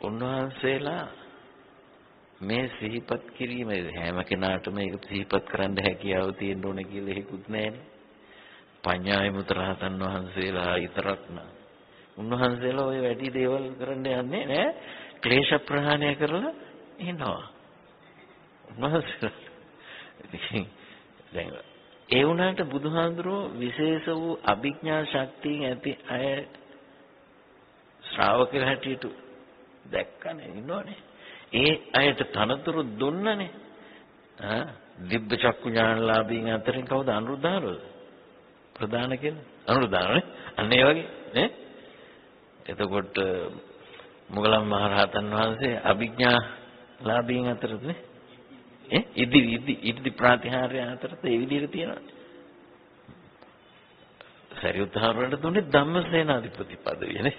උන්වහන්සේලා මේ සිහිපත් කිරීම හැම කෙනාටම ඒක සිහිපත් කරන්න හැකියාව තියෙන්න ඕන කියලා හේකුත් නැහැනේ. පඤ්ඤාය මුතරහතන් වහන්සේලා විතරක් නා. උන්වහන්සේලා ওই වැඩි දේවල් කරන්න යන්නේ නෑ. ක්ලේශ ප්‍රහාණය කරලා ඉන්නවා. උන්වහන්සේලා දැන් ඒ වුණාට බුදුහාඳුරෝ විශේෂ වූ අභිඥා ශක්තියෙන් ඇති අය ශ්‍රාවකයන් හැටියට දැක්කනේ ඉන්නෝනේ. ඒ අයට තනතුරු දුන්නනේ. ආ දිබ්බ චක්කු ඥානලාභීන් අතරින් කවුද අනුරුද්ධාරෝද? ප්‍රධාන කියලා. අනුරුද්ධාරනේ. අන්න ඒ වගේ නේ? එතකොට මුගලන් මහරහතන් වහන්සේ අභිඥා ලාභීන් අතරද නේ? ඈ ඉදි ඉදි ඉදි ප්‍රාතිහාර්ය අතරත් ඒ විදිහට තියෙනවා. සරියුත් හාරවලට දුන්නේ ධම්මසේනාධිපති පදවියනේ.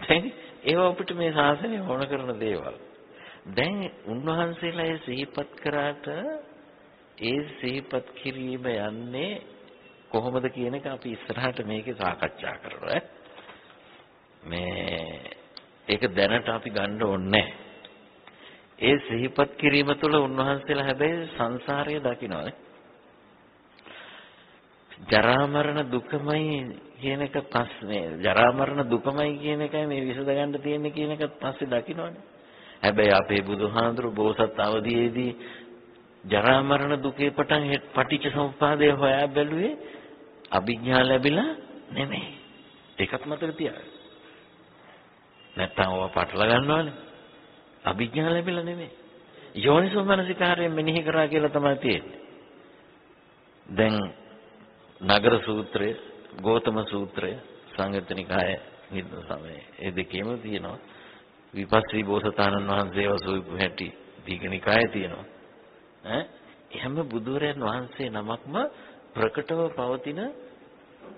දැන් ඒවා අපිට මේ ශාසනය ඕන කරන දේවල්. දැන් උන්වහන්සේලා ඒ සිහිපත් කරාට ඒ සිහිපත් කිරීම යන්නේ කොහොමද කියන එක අපි ඉස්සරහට මේකේ සාකච්ඡා කරනවා. මේ ඒක දැනට අපි ගන්න ඕනේ ඒ සිහිපත් කිරීම තුළ උන්වහන්සේලා හැබැයි සංසාරය දකින්නවානේ. ජරා මරණ දුකමයි කියන එක පස්සේ ජරා මරණ දුකමයි කියන එකයි මේ විසඳ ගන්න තියෙන්නේ කියන එක පස්සේ දකින්නවනේ. හැබැයි අපේ බුදුහාඳුරු බෝසත් අවදීයේදී ජරා මරණ දුකේ පටන් පටිච්ච සමුප්පාදය හොයා බැලුවේ අභිඥා ලැබිලා නෙමෙයි. ඒකත් මතක තියාගන්න. නැත්තම් ඔය පටල ගන්නවනේ. අභිඥා ලැබිලා නෙමෙයි. යෝනිසෝ මනසිකාරයෙන් මෙනෙහි කරා කියලා තමයි තියෙන්නේ. දැන් නගර සූත්‍රය, ගෝතම සූත්‍රය, සංයුත්නිකාය නිද්ද සමයේ ඒ දෙකේම තියෙනවා. විපස්සී බෝසතාණන් වහන්සේ වසූපු හැටි දීඝනිකායේ තියෙනවා. ඈ එහෙම බුදුරයන් වහන්සේ නමක්ම ප්‍රකටව පවතින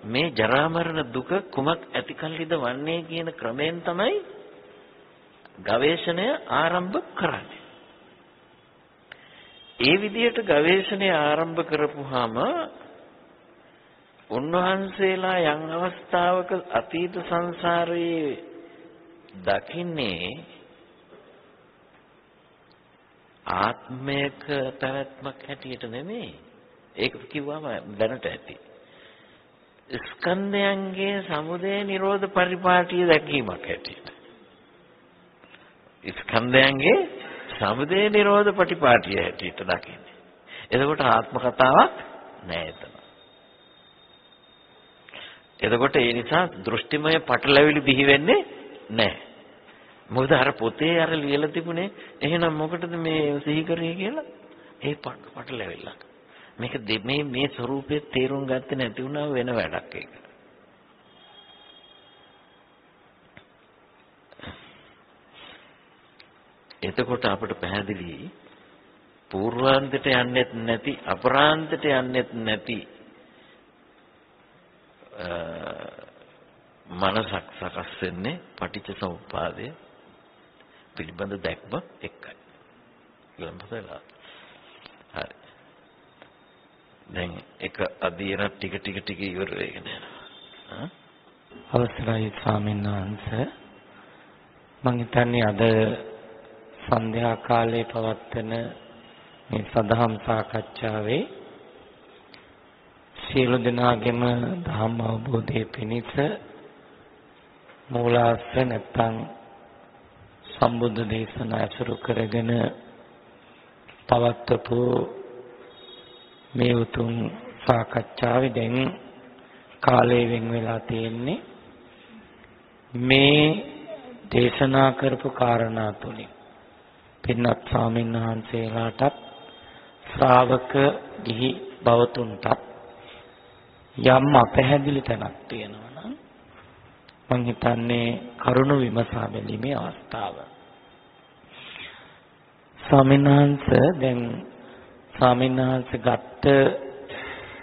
මේ ජරා මරණ දුක කුමක් ඇති කල්ලිද වන්නේ කියන ක්‍රමයෙන් තමයි ගවේෂණය ආරම්භ කරන්නේ. ඒ විදිහට ගවේෂණය ආරම්භ කරපුවාම උන්වහන්සේලා යම් අවස්ථාවක අතීත සංසාරයේ දකින්නේ ආත්මයක පැවැත්මක් හැටියට නෙමෙයි. ඒක කිව්වම දැනට ඇති. ස්කන්ධයන්ගේ සමුදය නිරෝධ පරිපාටිය දැකීමක් හැටියට. ස්කන්ධයන්ගේ සමුදය නිරෝධ පටිපාටිය හැටියට දකින්නේ. එතකොට ආත්ම කතාවක් නෑ එතන. එතකොට ඒ නිසා දෘෂ්ටිමය පටලැවිලි බිහි වෙන්නේ නැහැ. මොකද අර පොතේ අර ලියලා තිබුණේ එහෙනම් මොකටද මේ සිහි කරේ කියලා ඒ පටලැවිල්ලක්. මේක මේ මේ ස්වરૂපයේ තේරුම් ගත්තේ නැති වුණා වෙන වැඩක් ඒක. එතකොට අපට පැහැදිලි පූර්වාන්තයට යන්නෙත් නැති අපරාන්තයට යන්නෙත් නැති මනසක් සකස් වෙන්නේ පටිච්ච සමුප්පාදය පිළිබඳ දැක්ම එක්කයි. ඊළඟට හරි. දැන් එක අධීන ටික ටික ටික ඉවර වෙගෙන යනවා. අවසරයි ස්වාමීන් වහන්සේ. මම හිතන්නේ අද සන්ධ්‍යා කාලේ පවත්වන මේ සදහම් සාකච්ඡාවේ සියලු දෙනාගේම ධම්ම අවබෝධයේ පිණිස මූලාශ්‍ර නැත්තම් සම්බුද්ධ දේශනා අසුරු කරගෙන පවත්වපු මේ උතුම් සාකච්ඡාවේ දැන් කාලය වෙන් වෙලා තියෙන්නේ මේ දේශනා කරපු කාරණා තුලින්. පින්වත් ස්වාමීන් වහන්සේලාටත් ශ්‍රාවක ගිහි බවතුන්ටත් යම් අපැහැදිලි තැනක් තියෙනවා නම් මම හිතන්නේ කරුණ විමසා බැලීමේ අවස්ථාව. ස්වාමීන් වහන්සේ දැන් ස්වාමීන් වහන්සේ ගත්ත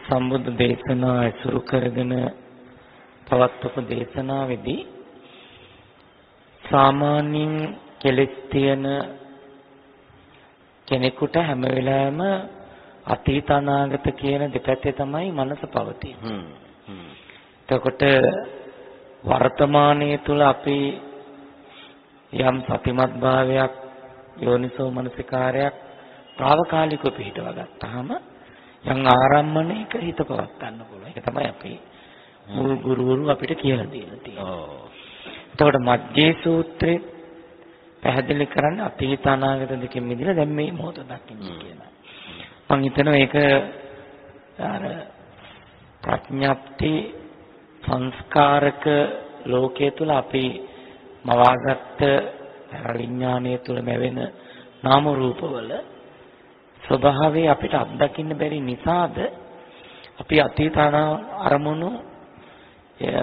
සම්බුද්ධ දේශනා ඇසුරු කරගෙන පවත්වපු දේශනාවේදී සාමාන්‍යයෙන් කෙලෙස් තියෙන කෙනෙකුට හැම වෙලාවෙම අතීත අනාගත කියන දෙපැත්තේ තමයි මනස පවතින්නේ. එතකොට වර්තමානයේ තුල අපි යම් සතිමත් භාවයක් යෝනිසෝ මනසිකාරයක් తాවකාලිකව පිළිටව ගත්තාම යම් ආරම්මණයක හිත පවත් ගන්න පුළුවන්. ඒක තමයි අපි මුල් ගුරුවරු අපිට කියලා දීලා තියෙන්නේ. එතකොට මජ්ජේ සූත්‍රයේ පැහැදිලි කරන්නේ අතීත අනාගත දෙකෙන් මිදලා දැන් මේ මොහොත දකින්න කියලා. මම හිතනවා ඒක අර ප්‍රඥප්ති සංස්කාරක ලෝකයේ තුල අපි මවාගත්ත විඥානයේ තුල මැවෙන නාම රූපවල ස්වභාවය අපිට අත්දකින්න බැරි නිසාද අපි අතීත අරමුණු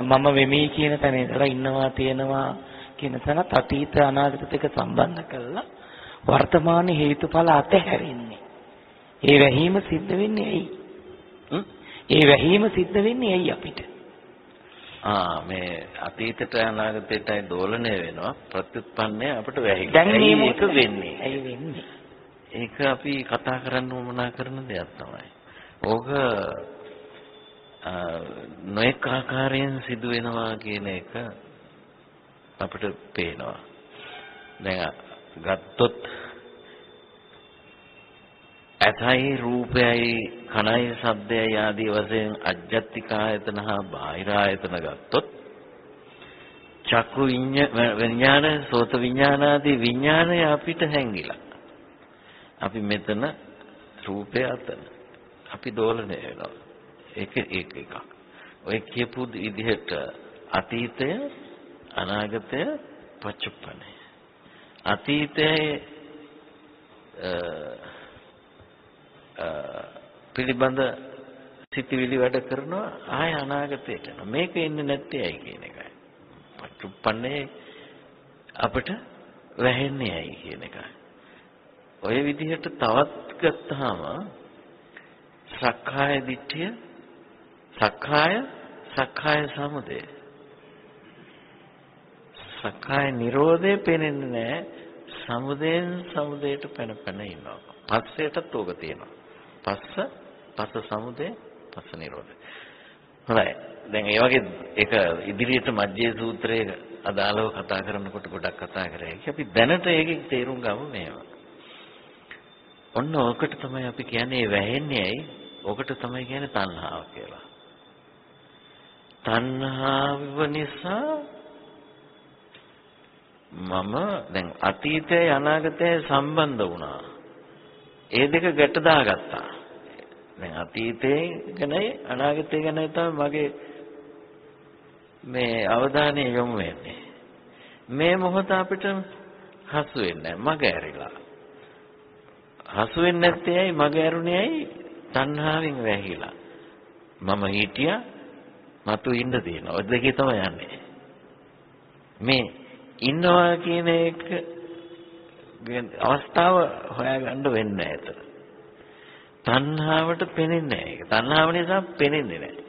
මම වෙමි කියන තැන ඉඳලා ඉන්නවා තියෙනවා කියන තැනත් අතීත අනාගත දෙක සම්බන්ධ කරලා වර්තමාන හේතුඵල අතහැරින්නේ. ඒ වැහිම සිද්ධ වෙන්නේ ඇයි? ඒ වැහිම සිද්ධ වෙන්නේ ඇයි අපිට? ආ මේ අතීතයට අනාගතයටයි දෝලණය වෙනවා ප්‍රත්‍යুৎපන්නය අපිට වැහි. දැන් මේක වෙන්නේ. ඇයි වෙන්නේ? ඒක අපි කතා කරන්න උවමනා කරන දෙයක් තමයි. ඕක නොඑක ආකාරයෙන් සිදු වෙනවා කියන එක අපිට පේනවා. දැන් ගත්තොත් ඇතයි රූපයයි කනයි ශබ්දයයි ආදී වශයෙන් අජ්ජත්තික ආයතන හා බාහිර ආයතන ගත්තොත් චක්කු විඥාන සෝත විඥාන ආදී විඥානය අපිට හැංගිලා. අපි මෙතන රූපය අතන. අපි දෝලණය වෙනවා. ඒක ඒක එකක්. ඔය කියපු විදිහට අතීතය අනාගතය පච්චුප්පන්නේ අතීතයේ පිළිබඳ සිතිවිලි වැඩ කරනවා ආය අනාගතයට. යනවා මේක එන්නේ නැත්තේ ඇයි කියන එකයි. පච්චුප්පන්නේ අපිට වැහෙන්නේ ඇයි කියන එකයි. ඔය විදිහට තවත් ගත්තාම සක්කාය දිට්ඨිය සක්කාය සක්කාය සමුදය. සක්කාය නිරෝධය පේන්නේ නැහැ. සමුදයෙන් සමුදයට පැන පැන ඉන්නවා. පස්සයටත් ඕක තියෙනවා. පස්ස පස්ස සමුදය පස්ස නිරෝධය. හොඳයි. දැන් ඒ වගේ ඒක ඉදිරියට මජ්ජේ සූත්‍රයේ අදාළව කතා කරනකොට ගොඩක් කතා කරා. ඒක අපි දැනට ඒකේ තේරුම් ගමු මේවා. ඔන්න ඕකට තමයි අපි කියන්නේ වැහෙන්නේ ඇයි? ඕකට තමයි කියන්නේ තණ්හාව කියලා. තණ්හාව නිසා මම දැන් අතීතය අනාගතය සම්බන්ධ වුණා. ඒ දෙක ගැට දාගත්තා. දැන් අතීතේ ගැනයි අනාගතය ගැනයි තමයි මගේ මේ අවධානය යොමු වෙන්නේ. මේ මොහොත අපිට හසු වෙන්නේ මග ඇරිලා. හසු වෙන්නේ නැත්තේ ඇයි මග ඇරුණේ ඇයි තණ්හාවෙන් වැහිලා. මම හිටියා මතු ඉන්න තියෙනවා. ඔය දෙකේ තමයි යන්නේ. මේ ඉන්නවා කියන එක අවස්ථාව හොයාගන්න වෙන්නේ නැහැ තණ්හාවට පෙනෙන්නේ නැහැ. ඒක තණ්හාව නිසා පෙනෙන්නේ නැහැ.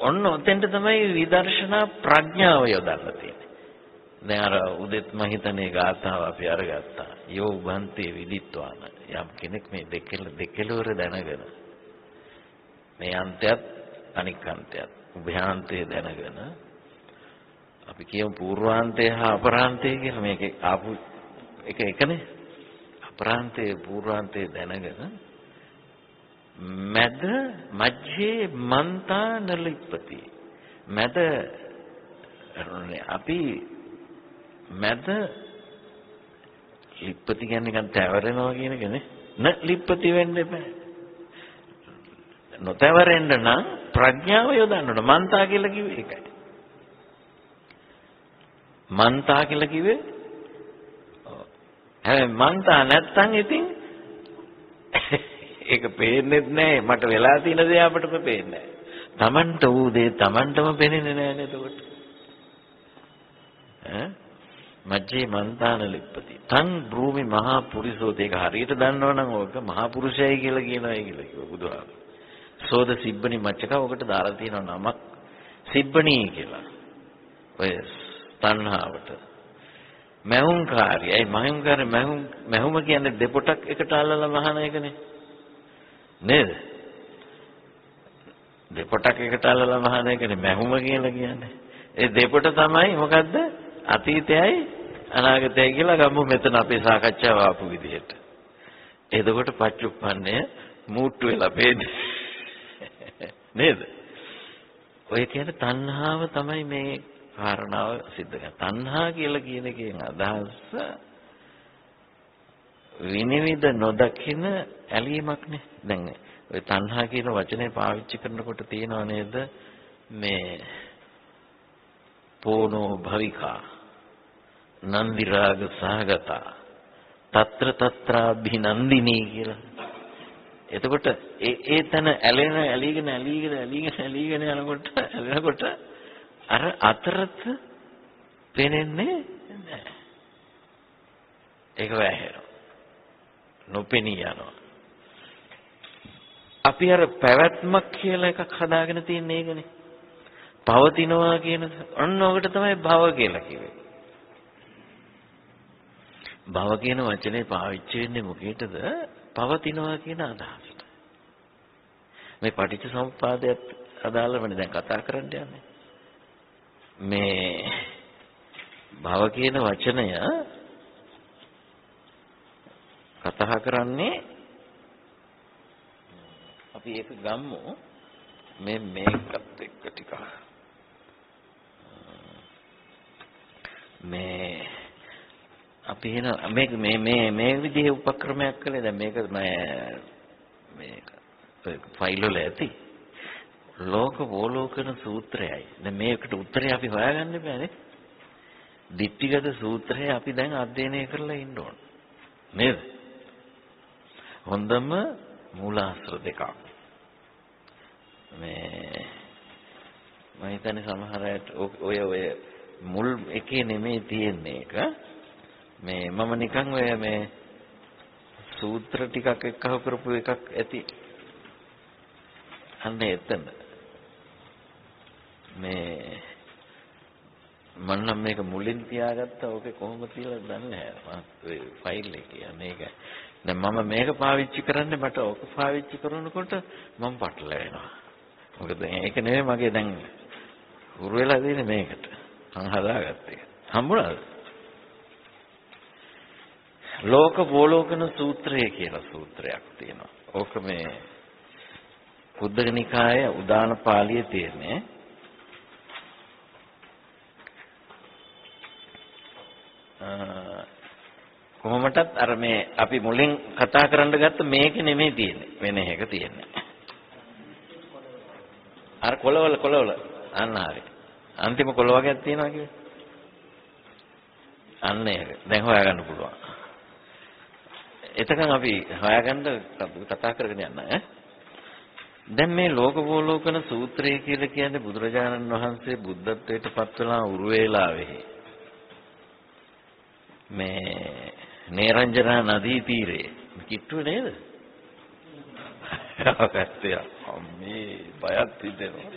ඔන්න ඔතෙන්ට තමයි විදර්ශනා ප්‍රඥාව යොදන්න තියෙන්නේ. දැන් අර උදෙත් මම හිතන්නේ ගාථාව අපි අරගත්තා. යෝ බන්තේ විදිත්වාන යම් කෙනෙක් මේ දෙකල දෙකලවර දැනගෙන මේ අන්තයත් අනික් අන්තයත් උභයාන්තය දැනගෙන අපි කියමු පූර්වාන්තය හා අපරාන්තය කියලා මේකේ ආපු එක එකනේ. අපරාන්තය පූර්වාන්තය දැනගෙන මැද මජ්ජේ මන්තා නලිප්පති. මැද අපි මැද ලිප්පති කියන්නේ නිකන් තැවරෙනවා කියන එකනේ න. ලිප්පති වෙන්න එපා. නොතැවරෙන්න නම් ප්‍රඥාව යොදන්න ඕන මන්තා කියලා කිව්වේ ඒකයි. මන්තා කියලා කිව්වේ හැබැයි මන්තා නැත්තම් ඉතින් ඒක පේන්නේ නැහැ මට වෙලා තියෙන දේ අපිට පේන්නේ නැහැ. Tamanට ඌ දේ Tamanටම පේන්නේ නැහැ නේද එතකොට? ඈ මජ්ජේ මන්තාන ලිප්පති. තං භූමි මහා පුරිසෝත ඒක හරියට දන්නවනම් ඕක මහා පුරුෂයයි කියලා කියනවා කියලා කිව්වා බුදුහාම. සෝද සිබ්බනි මච්චක ඔකට දාලා තියෙනවා නමක් සිබ්බනි කියලා. ඔය තණ්හාවට. මහුංකාරයයි මහුංකාරය මහුම් මහුම කියන්නේ දෙපොටක් එකට අල්ලලා මහන එකනේ. නේද? දෙපොටක් එකට අල්ලලා මහන එකනේ මැහුම කියලා කියන්නේ. ඒ දෙපොට තමයි මොකද්ද? අතීතයයි අනාගතයයි කියලා ගමු මෙතන අපේ සාකච්ඡාව ආපු විදිහට. එතකොට පච්චුප්පන්නය මූට්ටු වෙලා පේන්නේ. නේද? ඔය කියන්නේ තණ්හාව තමයි මේ කාරණාව සිද්ධ කරන්නේ. තණ්හා කියලා කියන එකෙන් අදහස විනිවිද නොදකින ඇලීමක්නේ. දැන් ඔය තණ්හා කියන වචනේ පාවිච්චි කරනකොට තියෙනව නේද මේ පෝනෝ භවිකා නන්දි රාග සහගතා తත්‍ර తත්‍රාභිනන්දිනී කියලා. එතකොට ඒ ඒ තන ඇලෙන ඇලීගෙන ඇලීගෙන ඇලීගෙන ඇලීගෙන යනකොට ඇලෙනකොට අර අතරත පෙනෙන්නේ නැහැ. ඒක වැහෙනවා. නොපෙනී යනවා. අපි අර පැවැත්මක් කියලා එකක් හදාගෙන තියෙන එකනේ. පවතිනවා කියන ඔන්න ඔකට තමයි භව කියලා කිව්වේ. භව කියන වචනේ පාවිච්චි වෙන්නේ මොකේද? පවතිනවා කියන අදහසට. මේ පටිච්ච සමුප්පාදයට අදාළවනේ දැන් කතා කරන්න යන්නේ. මේ භව කියන වචනය කතා කරන්නේ අපි ඒක ගම්මු. මේ මේකත් එක්ක ටිකක්. මේ අපි එන මේක මේ මේ මේ විදිහේ උපක්‍රමයක් කළේ දැන් මේක මම මේක ෆයිල් වල ඇති. ලෝක වෝලෝකන සූත්‍රයයි දැන් මේකට උත්තරේ අපි හොයාගන්න බෑනේ දිට්ඨිගත සූත්‍රය අපි දැන් අධ්‍යයනය කරලා ඉන්න ඕන නේද හොඳම මූලාශ්‍ර දෙකක්. මේ මම හිතන්නේ සමහර අයට ඔය ඔය මුල් එකේ නෙමෙයි තියෙන්නේ එක. මේ මම නිකන් ඔය මේ සූත්‍ර ටිකක් එක්කව කරපු එකක් ඇති. අන්න එතන. මේ මම නම් මේක මුලින් තියාගත්තා ඕකේ කොහොමද කියලා දන්නේ නැහැ. ඔය ෆයිල් එකේ මේක. දැන් මම මේක පාවිච්චි කරන්නේ මට ඕක පාවිච්චි කරනකොට මම පටල වෙනවා. මොකද ඒක නෙමෙයි මගේ දැන් උරු වෙලා තියෙන්නේ මේකට. මම හදාගත්තේ. හම්බුණාද? ලෝක බෝලෝකන සූත්‍රය කියලා සූත්‍රයක් තියෙනවා. ඕක මේ කුද්දක නිකායේ උදාන පාළියේ තියෙන්නේ. කොහොමටත් අර මේ අපි මුලින් කතා කරන්න ගත්ත මේක නෙමෙයි තියෙන්නේ වෙන එක තියෙන්නේ. අර කොළවල කොළවල අන්න හරි අන්තිම කොළ වර්ගයක් තියෙනවා කියේ අන්න ඒක. දැන් හොයාගන්න පුළුවන්. එතකන් අපි හොයාගන්න කතා කරගෙන යන්න ඈ. දැන් මේ ලෝකවෝලෝකන සූත්‍රය කියලා කියන්නේ බුදුරජාණන් වහන්සේ බුද්ධත්වයට පත් වෙලා උරු වේලාවේ මේ නේරංජනා නදී තීරයේ කිට්ටුව නේද? අවකත්තය අම්මේ බයක් හිතෙනවා.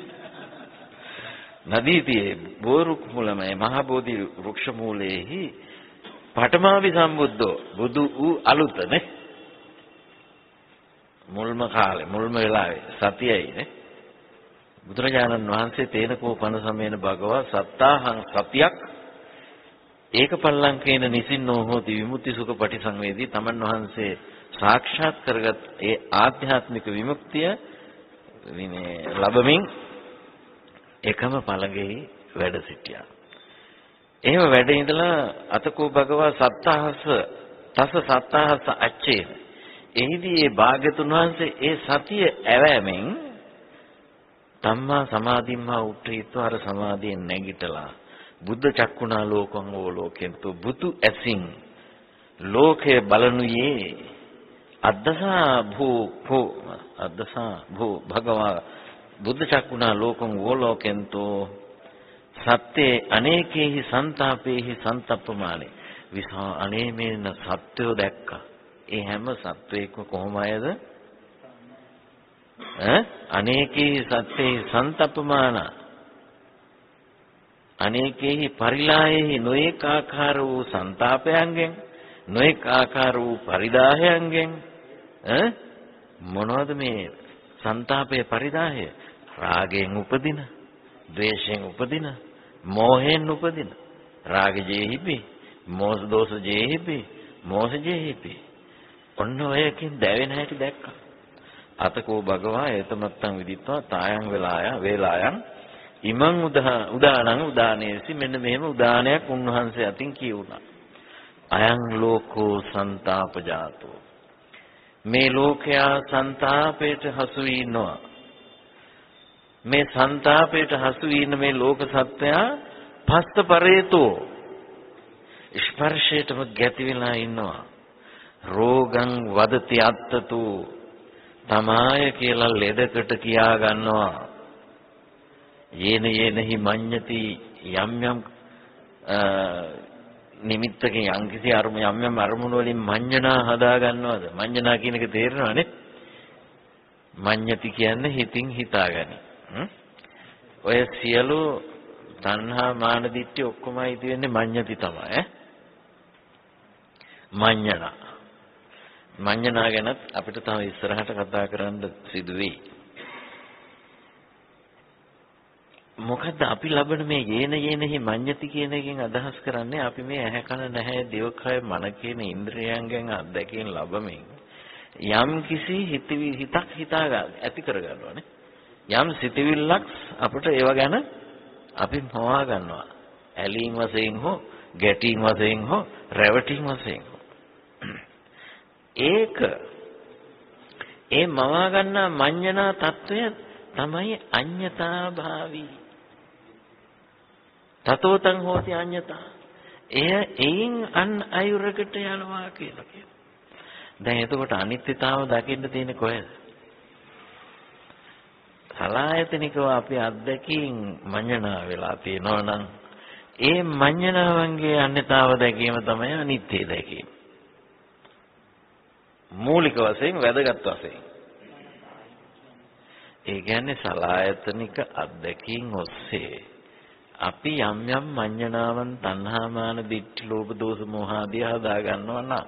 නදී තීරේ බෝරුක් මුලමයි මහ බෝධි වෘක්ෂ මූලයේහි පඨමාවි සම්බුද්ධෝ බුදු වූ අලුතනේ මුල්ම කාලේ මුල්ම වෙලාවේ සතියයි නේ බුදුරජාණන් වහන්සේ තේනකෝ පන සමේන භගවා සත්තාහං සතියක් ඒක පල්ලංකේන නිසින්නෝ හෝති විමුක්ති සුඛ පටිසංවේදී තමන් වහන්සේ සාක්ෂාත් කරගත් ඒ ආධ්‍යාත්මික විමුක්තිය විනේ ලැබමින් එකම පළඟෙහි වැඩ සිටියා. එහෙම වැඩ ඉඳලා අතකෝ භගවා සත්තාහස තස සත්තාහස අච්චේ. එහිදී ඒ භාග්‍යතුන් වහන්සේ ඒ සතිය ඇවෑමෙන් තම්මා සමාධිම්මා උත්තරීත්ව අර සමාධියෙන් නැගිටලා බුද්ධ චක්කුණා ලෝකං ඕ ලෝකෙන්තු බුදු ඇසින් ලෝකය බලනුයේ අද්දසා භූ භූ අද්දසා භූ භගවා බුද්ධ චක්කුණා ලෝකං ඕ ලෝකෙන්තෝ සත්‍යේ අනේකේහි සන්තාපේහි සන්තප්පමානේ විසා අනේමේන සත්‍යෝ දැක්කා. ඒ හැම සත්වයක්ම කොහොම අයද? ඈ? අනේකේහි සත්‍යේ සන්තප්පමානා. අනේකෙහි පරිලායෙහි නොඑක ආකාර වූ ਸੰతాපයන්ගෙන් නොඑක ආකාර වූ පරිදාහයන්ගෙන් ඈ? මොනවද මේ ਸੰతాපයේ පරිදාහය? රාගයෙන් උපදින ද්වේෂයෙන් උපදින මෝහයෙන් උපදින. රාගජේහිපි මෝහ දෝෂජේහිපි මෝහජේහිපි ඔන්න ඔයකින් දැවෙන හැටි දැක්කා. අතකෝ භගවා එතමත්තන් විදිත්වා තායන් වෙලාය වේලායන් ඉමං උදානං උදානේසි මෙන්න මෙහෙම උදානයක් උන්වහන්සේ අතින් කියුණා. අයං ලෝකෝ සන්තාපජාතෝ මේ ලෝකයා සන්තාපයට හසු වී ඉන්නවා. මේ සන්තාපයට හසු වී ඉන්න මේ ලෝක සත්වයා පස්ත පරේතෝ ස්පර්ශයටම ගැති වෙලා ඉන්නවා. රෝගං වදති අත්තතු තමාය කියලා ලෙඩකට කියා ගන්නවා. යේන යේනහි මඤ්ඤති යම් යම් නිමිත්තකින් යම්කිසි අරමු යම් යම් අරමුණු වලින් මඤ්ඤණා හදා ගන්නවද මඤ්ඤණා කියන එක තේරෙනවනේ? මඤ්ඤති කියන්නේ හිතින් හිතාගනි. ඔය සියලු තණ්හා මාන දිට්ඨි ඔක්කොමයි තියෙන්නේ මඤ්ඤති තමයි. ඈ මඤ්ඤණා. මඤ්ඤණා ගැනත් අපිට තව ඉස්සරහට කතා කරන්න සිදු වෙයි මොකද්ද අපි ලබන මේ යේන යේනෙහි මඤ්ඤති කියන එකෙන් අදහස් කරන්නේ අපි මේ ඇහැ කන නැහැ දිවකය මන කියන ඉන්ද්‍රියයන්ගෙන් අත්දැකීම් ලැබමින් යම් කිසි හිතවි හිතක් හිතා ඇති කර ගන්නවානේ යම් සිතවිල්ලක් අපිට ඒව ගැන අපි හොවා ගන්නවා. ඇලීම් වශයෙන් හෝ ගැටීම් වශයෙන් හෝ රැවටීම් වශයෙන් හෝ. ඒක ඒ මවා ගන්නා මඤ්ඤණා తত্ত্বය තමයි අඤ්ඤතා භාවී තතෝතං හෝති අඤ්ඤතා. එය එයින් අන් අයුරකට යනවා කියලා කියනවා. දැන් එතකොට අනිත්‍යතාව දකින්න තියෙන්නේ කොහෙද? සලායතනිකව අපි අත්දැකීම් මඤ්ඤණා වෙලා තියෙනවා නම් ඒ මඤ්ඤණාවන්ගේ අන්‍යතාව දැකීම තමයි අනිත්‍ය දැකීම. මූලික වශයෙන් වැදගත් වශයෙන්. ඒ කියන්නේ සලායතනික අත්දැකීම් ඔස්සේ අපි යම් යම් මඤ්ඤණාවන් තණ්හාමාන දිට්ඨි ලෝභ දෝෂ මෝහ ආදී හදා ගන්නවා නම්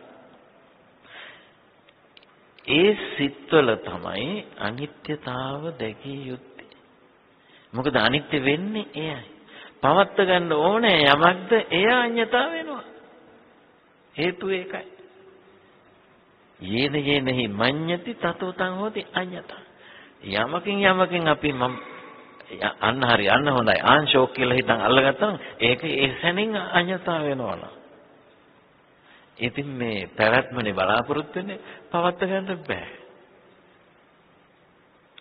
ඒ සිත්වල තමයි අනිත්‍යතාව දැකිය යුත්තේ. මොකද අනිත්‍ය වෙන්නේ එයයි. පවත්ත ගන්න ඕනේ යමක්ද එය අඤ්‍යතාව වෙනවා. හේතුව ඒකයි. යේන යේනහි මඤ්ඤති තතෝ තං හෝති අඤ්‍යතා. යමකින් යමකින් අපි මම අන්න හරි අන්න හොඳයි. ආංශෝක් කියලා හිතන් අල්ලගත්තා ඒක ඒ සැනින් අඤ්‍යතා වෙනවනම් ඉතින් මේ පැවැත්මනේ බලාපොරොත්තු වෙන්නේ පවත් ගන්න බෑ.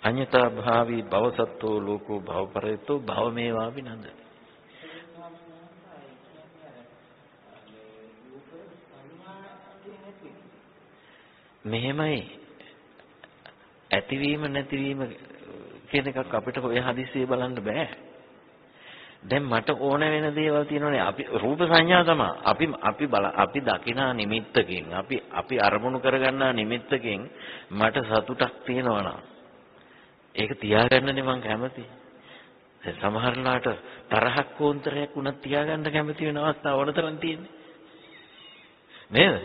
අඤ්‍යතා භාවී භවසත්තෝ ලෝකෝ භවපරේතෝ භවමේවා විනන්දති. මෙහෙමයි. ඇතිවීම නැතිවීම කියන එකක් අපිට ඔය හදිස්සියේ බලන්න බෑ. දැන් මට ඕන වෙන දේවල් තියෙනවනේ අපි රූප සංඥා තමයි. අපි අපි බල අපි දකිනා නිමිත්තකින් අපි අපි අරමුණු කරගන්නා නිමිත්තකින් මට සතුටක් තියෙනවා නම් ඒක තියාගන්නනේ මං කැමති. දැන් සමහරලාට තරහක් කෝන්තරයක් උනත් තියාගන්න කැමති වෙන අවස්ථා ඕනතරම් තියෙන්නේ. නේද?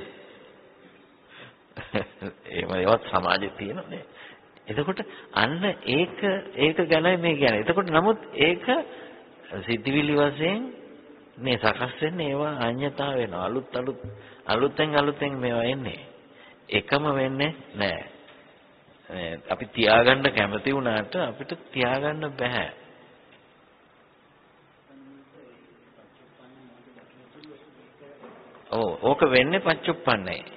එහෙම ඒවත් සමාජයේ තියෙනනේ. එතකොට අන්න ඒක ඒක ගැනයි මේ කියන්නේ. එතකොට නමුත් ඒක සිද්ධවිලි වශයෙන් මේ සකස් වෙන්නේ ඒවා අඤ්‍යතා වෙනවා. අලුත් අලුත් අලුතෙන් අලුතෙන් මේවා එන්නේ. එකම වෙන්නේ නැහැ. අපි තියාගන්න කැමති වුණාට අපිට තියාගන්න බෑ. ඔව් ඕක වෙන්නේ පච්චුප්පන්නයි.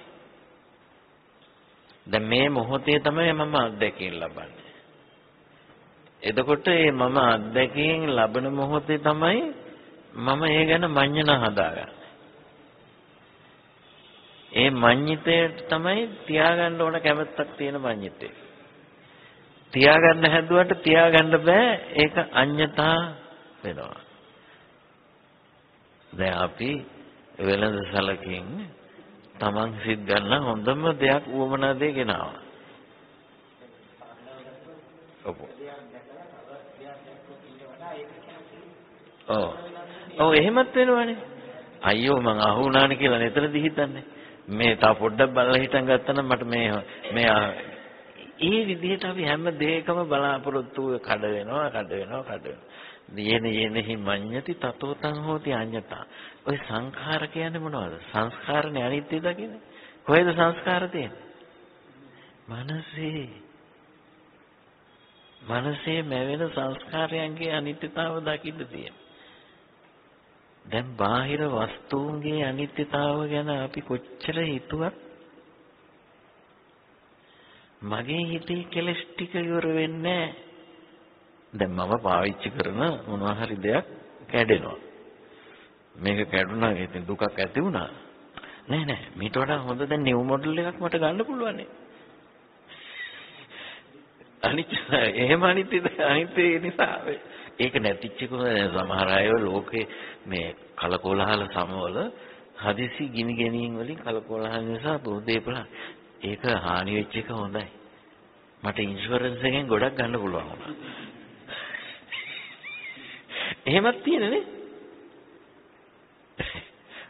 දැන් මේ මොහොතේ තමයි මම අත්දැකීම් ලබන්නේ. එතකොට මේ මම අත්දැකීම් ලබන මොහොතේ තමයි මම ඒ ගැන මඤ්ඤණ හදාගන්නේ. ඒ මඤ්ඤිතයට තමයි තියාගන්න ඕන කැමැත්තක් තියෙන මඤ්ඤිතේ. තියාගන්න හැදුවට තියාගන්න බෑ ඒක අඤ්‍යතා වෙනවා. දැන් අපි වෙළඳ සැලකින් තමන් සිත් ගන්න හොඳම දෙයක් උවමනා දෙය ගෙනාවා. ඔව්. ඔව්. ඔව් එහෙමත් වෙනවනේ. අයියෝ මං අහුණානේ කියලා නේතරදී හිතන්නේ. මේ තා පොඩ්ඩක් බලලා හිටන් ගත්තා මට මේ මේ ඒ විදිහට අපි හැම දෙයකම බලාපොරොත්තු කඩ වෙනවා කඩ වෙනවා කඩ වෙනවා. යේන යේනහි මඤ්ඤති තතෝ තං හෝති අඤ්ඤතා. ඔය සංඛාර කියන්නේ මොනවද? සංස්කාරනේ අනිත්‍ය දකින්නේ. කොහෙද සංස්කාර තියෙන්නේ? මනසේ. මනසේ මැවෙන සංස්කාරයන්ගේ අනිත්‍යතාව දකින්න තියෙනවා. දැන් බාහිර වස්තුන්ගේ අනිත්‍යතාව ගැන අපි කොච්චර හිතුවත් මගේ හිතේ කෙලස් ටික ඉවර වෙන්නේ නැහැ. දැන් මම පාවිච්චි කරන මොනවා හරි දෙයක් කැඩෙනවා. මේක කැඩුනා ඉතින් දුකක් ඇති වුණා. නෑ නෑ මීට වඩා හොඳ දැන් නිව් මොඩල් එකක් මට ගන්න පුළුවන් නේ. අනිත් එහෙම අනිත් අනිත් නිසා ඒක නැතිච්ච සමහර අය ලෝකේ මේ කලකෝලහල සමවල හදිසි ගිනි ගැනීම් වලින් කලකෝලහල නිසා බෝධේපල ඒක හානි වෙච්ච එක හොඳයි. මට ඉන්ෂුරන්ස් එකෙන් ගොඩක් ගන්න පුළුවන් වුණා. එහෙමත් තියෙනනේ.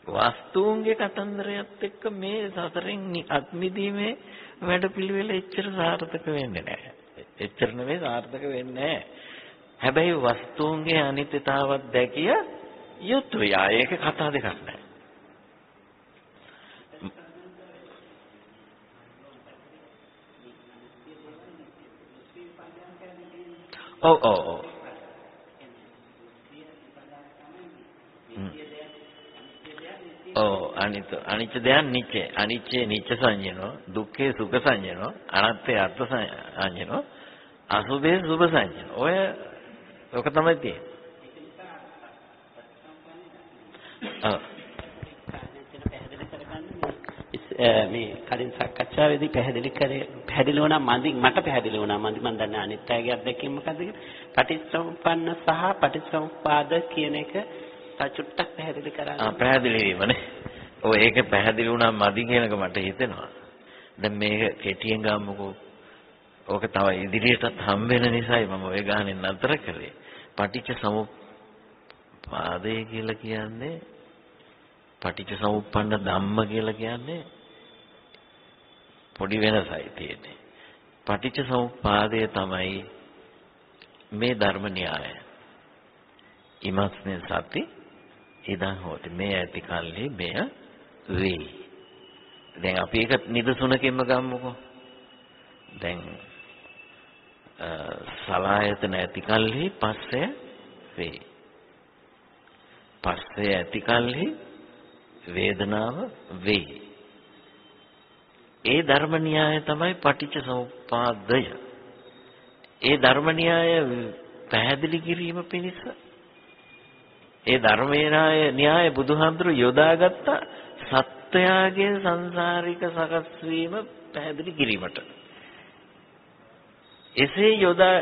වස්තුන්ගේ කතන්දරයත් එක්ක මේ සසරෙන් අත්මිදීමේ වැඩපිළිවෙල එච්චර සාර්ථක වෙන්නේ නැහැ. එච්චර නෙවෙයි සාර්ථක වෙන්නේ නැහැ. හැබැයි වස්තුන්ගේ අනිත්‍යතාවක් දැකිය යුතුය. ඒක කතා දෙකක් නැහැ. ඔව් ඔව් ඔව් ඔව් අනිත් අනිච්ච දෙයක් නිච්චේ. අනිච්චේ නිච්ච සංයනෝ දුක්ඛේ සුඛ සංයනෝ අනත්තේ අර්ථ සංයනෝ අසුභේ සුභ සංයනෝ ඔය ඔක තමයි තියෙන්නේ. මේ කලින් සාකච්ඡාවේදී පැහැදිලි කරේ පැහැදිලි වුණා මන්දින් මට පැහැදිලි වුණා මන්දි මන් දන්නේ අනිත් අයගේ අත්දැකීම් මොකද්ද කියලා. පටිච්චසමුප්පන්න සහ පටිච්චසමුප්පාද කියන එක චුට්ටක් පැහැදිලි කරන්න. ආ පැහැදිලි වීමනේ. ඔය ඒක පැහැදිලි වුණා මදි කියනක මට හිතෙනවා. දැන් මේක කෙටියෙන් ගමුකෝ. ඕක තව ඉදිරියටත් හම් වෙන නිසායි මම ඔය ගානේ නතර කළේ. පටිච්ච සමුප්පාදය කියලා කියන්නේ පටිච්ච සමුප්පන්න ධම්ම කියලා කියන්නේ පොඩි වෙනසයි තියෙන්නේ. පටිච්ච සමුප්පාදය තමයි මේ ධර්ම න්‍යාය. ඉමස්නේ සති ඉදන් හොති මේ ඇති කල්හි මෙය වේ. දැන් අපි ඒක නිදසුනකින්ම ගමුකෝ. දැන් සලායතන ඇති කල්හි පස්සය වේ. පස්සය ඇති කල්හි වේදනාව වේ. ඒ ධර්ම න්‍යාය තමයි පටිච්ච සමුප්පාදය. ඒ ධර්ම න්‍යාය පැහැදිලි කිරීම පිණිස ඒ ධර්මයේ න්‍යාය බුදුහාමුදුරු යොදාගත්ත සත්‍යයගේ සංසාරික සකස් වීම පැහැදිලි කිරීමට. එසේ යොදා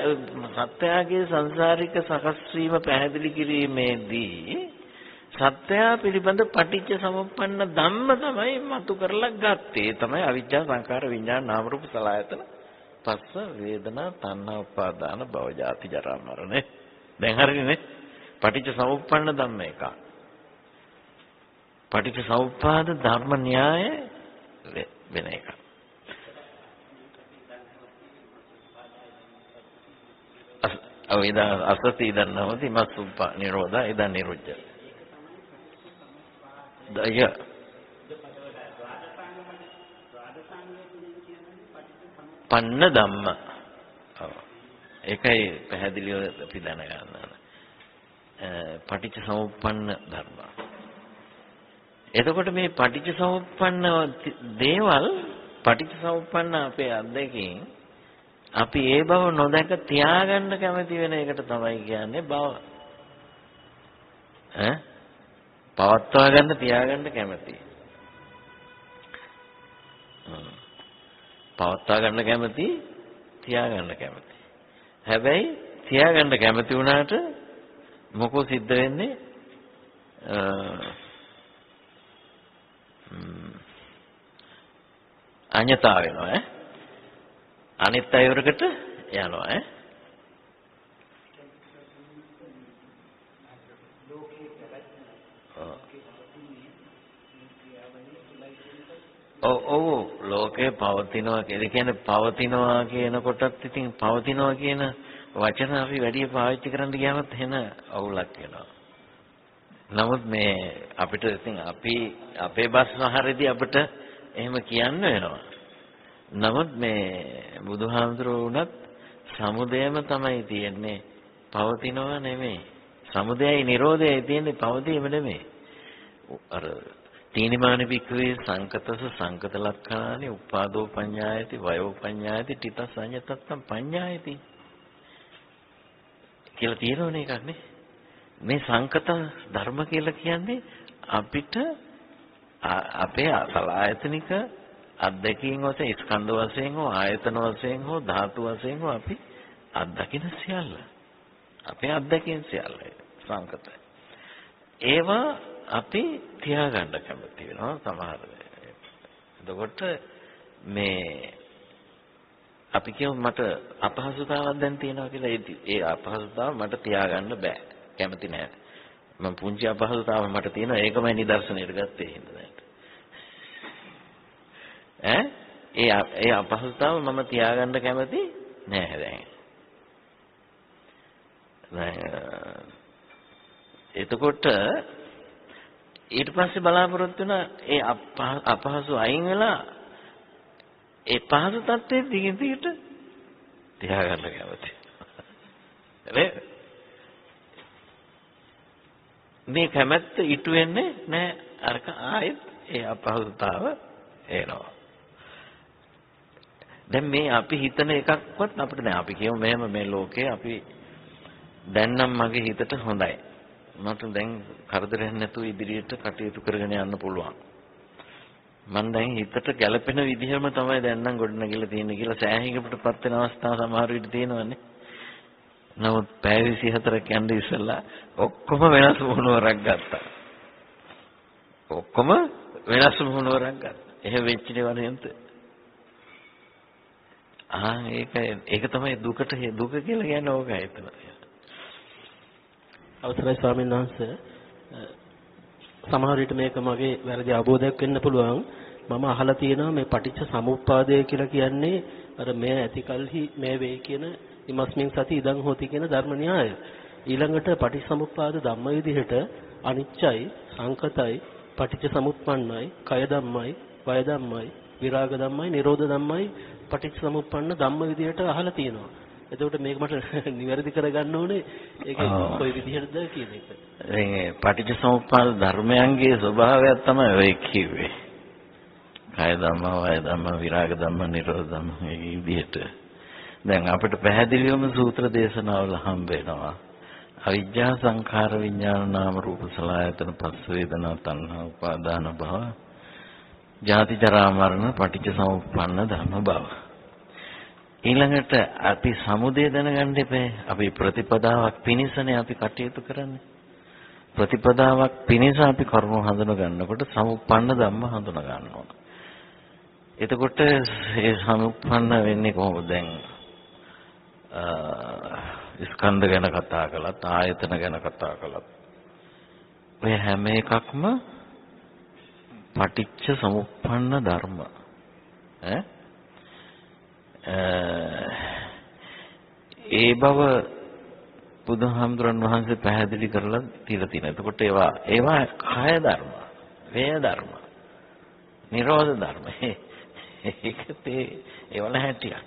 සත්‍යයගේ සංසාරික සකස් වීම පැහැදිලි කිරීමේදී සත්‍යය පිළිබඳ පටිච්ච සමුප්පන්න ධම්ම තමයි මතු කරලා ගත්තේ. තමයි අවිජ්ජා සංකාර විඥාන නාම රූප සලආයතන පස්ස වේදනා තණ්හා උපාදාන භව ජාති ජරා මරණ. දැන් හරිනේ. පටිච්ච සමුප්පන්න ධම්ම එක. පටිච්ච සමුප්පාද ධර්ම න්‍යාය වෙන එක. ඔව් ඉදා අසති ඉදන් නවති මස්සුප්පා නිරෝධා ඉදන් නිරුද්ධ. දය පන්න ධම්ම. ඔව්. ඒකයි පැහැදිලිව අපි දැනගන්න ඕන. පටිච්ච සමුප්පන්න ධර්ම. එතකොට මේ පටිච්ච සමුප්පන්න දේවල් පටිච්ච සමුප්පන්න අපේ අත්දැකීම් අපි ඒ බව නොදැක තියාගන්න කැමති වෙන එකට තමයි කියන්නේ බව. ඈ පවත්වා ගන්න තියාගන්න කැමති. පවත්වා ගන්න කැමති තියාගන්න කැමති. හැබැයි තියාගන්න කැමති වුණාට මොකෝ සිද්ධ වෙන්නේ? අඤ්‍යතා වෙනවා ඈ. අනිත් අයවරකට යනවා ඈ. ඔව්. ඔව් ලෝකේ පවතිනවා ඒ කියන්නේ පවතිනවා කියන කොටත් ඉතින් පවතිනවා කියන වචන අපි වැඩි පාවිච්චි කරන්න ගියාමත් එන අවුලක් වෙනවා. නමුත් මේ අපිට ඉතින් අපි අපේ බස් මහරේදී අපිට එහෙම කියන්න වෙනවා. නමුත් මේ බුදුහාමුදුරුවෝ උනත් සමුදයම තමයි තියෙන්නේ. පවතිනව නෙමෙයි. සමුදයයි නිරෝධයයි තියෙන්නේ පවතීම නෙමෙයි. අර තීනිමාන වික්‍රේ සංකතස සංකත ලක්ඛණානි උපාදෝ පඤ්ඤායති වයෝ පඤ්ඤායති තිතස් සංයතත්තම් පඤ්ඤායති කියලා තියෙනවනේ එකක් නේ. මේ සංකත ධර්ම කියලා කියන්නේ අපිට අපේ සලායතනික අත්දැකීම් වශයෙන් ස්කන්ධ වශයෙන් හෝ ආයතන වශයෙන් හෝ ධාතු වශයෙන් හෝ අපි අත්දකින සියල්ල. අපේ අත්දැකීම් සියල්ල සංකත. ඒවා අපි තියාගන්න කැමති වෙනවා සමහර එතකොට මේ අපි කියමු මට අපහසුතාවක් දැන් තියෙනවා කියලා ඒ අපහසුතාව මට තියාගන්න බෑ. කැමති නෑ. මම පුංචි අපහසුතාවක් මට තියෙනවා. ඒකමයි නිදර්ශනයට ගත්තේ හින්දා ඈ? ඒ ඒ අපහසුතාව මම තියාගන්න කැමති නෑ දැන්. එතකොට ඊට පස්සේ බලාපොරොත්තු වෙන ඒ අපහසු අයින් වෙලා ඒ පහසු තත්ත්වයේ දිගින් දිගට තියාගන්න කැමති. නේද? මේ කැමැත්ත ඉටු වෙන්නේ නැහැ අරක ආයෙත් ඒ අපහසුතාව එනවා. දැන් මේ අපි හිතන එකක්වත් අපිට දැන් අපි කියමු මෙහෙම මේ ලෝකේ අපි දැන් නම් මගේ හිතට හොඳයි. මට දැන් කරදරයක් නැතුව ඉදිරියට කටයුතු කරගෙන යන්න පුළුවන්. මම දැන් හිතට ගැළපෙන විදිහම තමයි දැන් නම් ගොඩනගිලා තියෙන්නේ කියලා සෑහීමකටපත් වෙන අවස්ථා සමහර විට තියෙනවානේ. නමුත් පැය 24ක් යන්න ඉස්සෙල්ලා ඔක්කොම වෙනස් වුණවරක් ගත්තා. ඔක්කොම වෙනස් වුණවරක් ගත්තා. එහෙම වෙච්ච නේද ආ ඒක ඒක තමයි දුකට හේ- දුක කියලා කියන්නේ ඕකයි එතන. අවසරයි ස්වාමීන් වහන්සේ සමහර විට මේක මගේ වැරදි අවබෝධයක් වෙන්න පුළුවන්. මම අහලා තියෙනවා මේ පටිච්ච සමුප්පාදය කියලා කියන්නේ අර මේ ඇතිකල්හි මේ වේ කියන ඉමස්මින් සති ඉදන් හෝති කියන ධර්ම න්‍යාය. ඊළඟට පටිච්ච සමුප්පාද ධම්ම විදිහට අනිච්චයි සංකතයි පටිච්ච සමුප්පන්නයි කය ධම්මයි වය ධම්මයි විරාග ධම්මයි නිරෝධ ධම්මයි පටිච්ච සමුප්පන්න ධම්ම විදිහට අහලා තියෙනවා. එතකොට මේක මට නිවැරදි කරගන්න ඕනේ ඒක. කොයි විදිහටද කියන එක. ඒ පටිච්චසමුප්පාද ධර්මයන්ගේ ස්වභාවය තමයි ඔය කිව්වේ. කාය ධම්ම, වාය ධම්ම, විරාග ධම්ම, නිරෝධ ධම්ම මේ විදිහට. දැන් අපිට පැහැදිලිවම සූත්‍ර දේශනාවල හම්බ වෙනවා. අවිජ්ජා සංඛාර විඥාන නාම රූප සලආයතන පස්ස වේදනා තණ්හා උපාදාන භව ජාති ජරා මරණ පටිච්චසමුප්පන්න ධර්ම භව ඊළඟට අපි සමුදය දැනගන්න එපේ. අපි ප්‍රතිපදාවක් පිණිසනේ අපි කටයුතු කරන්නේ. ප්‍රතිපදාවක් පිණිස අපි කරුණු හඳුන ගන්නකොට සමුප්පන්න ධම්ම හඳුන ගන්න ඕන. එතකොට ඒ සමුප්පන්න වෙන්නේ කොහොමද දැන්? අ ස්කන්ධ ගැන කතා කළත් ආයතන ගැන කතා කළත් ඔය හැම එකක්ම පටිච්ච සමුප්පන්න ධර්ම. ඈ ඒ බව බුදුහාමුදුරන් වහන්සේ පැහැදිලි කරලා තියලා තියෙනවා. එතකොට ඒවා ඒවා කාය ධර්ම, වේය ධර්ම, නිරෝධ ධර්ම. ඒකත් ඒ ඒවල හැටියක්.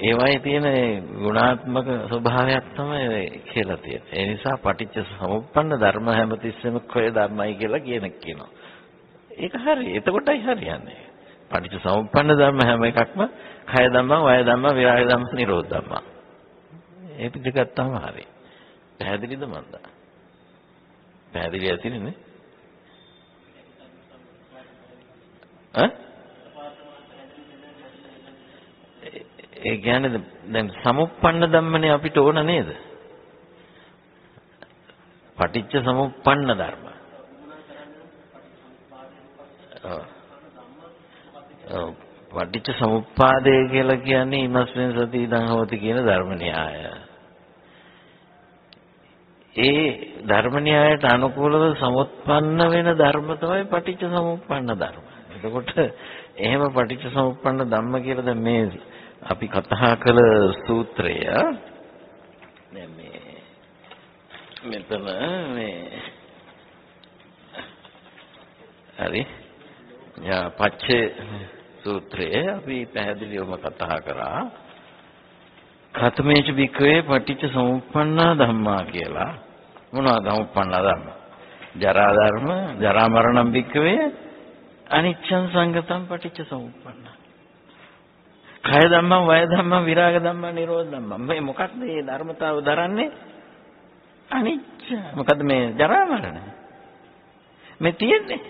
ඒවයි තියෙන ගුණාත්මක ස්වභාවයක් තමයි කියලා තියෙන්නේ. ඒ නිසා පටිච්ච සමුප්පන්න ධර්ම හැමතිස්සෙම කොය ධර්මයි කියලා කියන කියනවා. ඒක හරි. එතකොටයි හරියන්නේ. පටිච්ච සමුප්පන්න ධර්ම හැම එකක්ම කය ධම්ම, වය ධම්ම, විරාග ධම්ම, නිරෝධ ධම්ම. ඒ පිළිගත්තාම හරි. පැහැදිලිද මන්ද? පැහැදිලි ඇතිනේ නේ? ඈ? ඒ කියන්නේ දැන් සමුප්පන්න ධම්මනේ අපිට ඕන නේද? පටිච්ච සමුප්පන්න ධර්ම. ඔව්. ඔව් පටිච්ච සමුප්පාදය කියලා කියන්නේ ඉමස්මින් සති ඉදං හෝති කියන ධර්ම න්‍යාය. ඒ ධර්ම න්‍යායට අනුකූලව සමුත්පන්න වෙන ධර්ම තමයි පටිච්ච සමුප්පන්න ධර්ම. එතකොට එහෙම පටිච්ච සමුප්පන්න ධම්ම කියලා දැන් මේ අපි කතා කළ සූත්‍රය දැන් මේ මෙතන මේ හරි යා පච්චේ සූත්‍රයේ අපි පැහැදිලිවම කතා කරා. කතමේච වික්‍රේ පටිච්ච සමුප්පන්නා ධම්මා කියලා. මොනවද සමුප්පන්නා ධම්ම? ජරා ධර්ම ජරා මරණම් වික්‍රේ අනිච්ඡං සංගතම් පටිච්ච සමුප්පන්නා. කය ධම්මං වය ධම්මං විරාග ධම්මං නිරෝධ ධම්මං. මේ මොකක්ද මේ ධර්මතාව දරන්නේ? අනිච්ච මොකද්ද මේ ජරා මරණ? මේ තියෙන්නේ.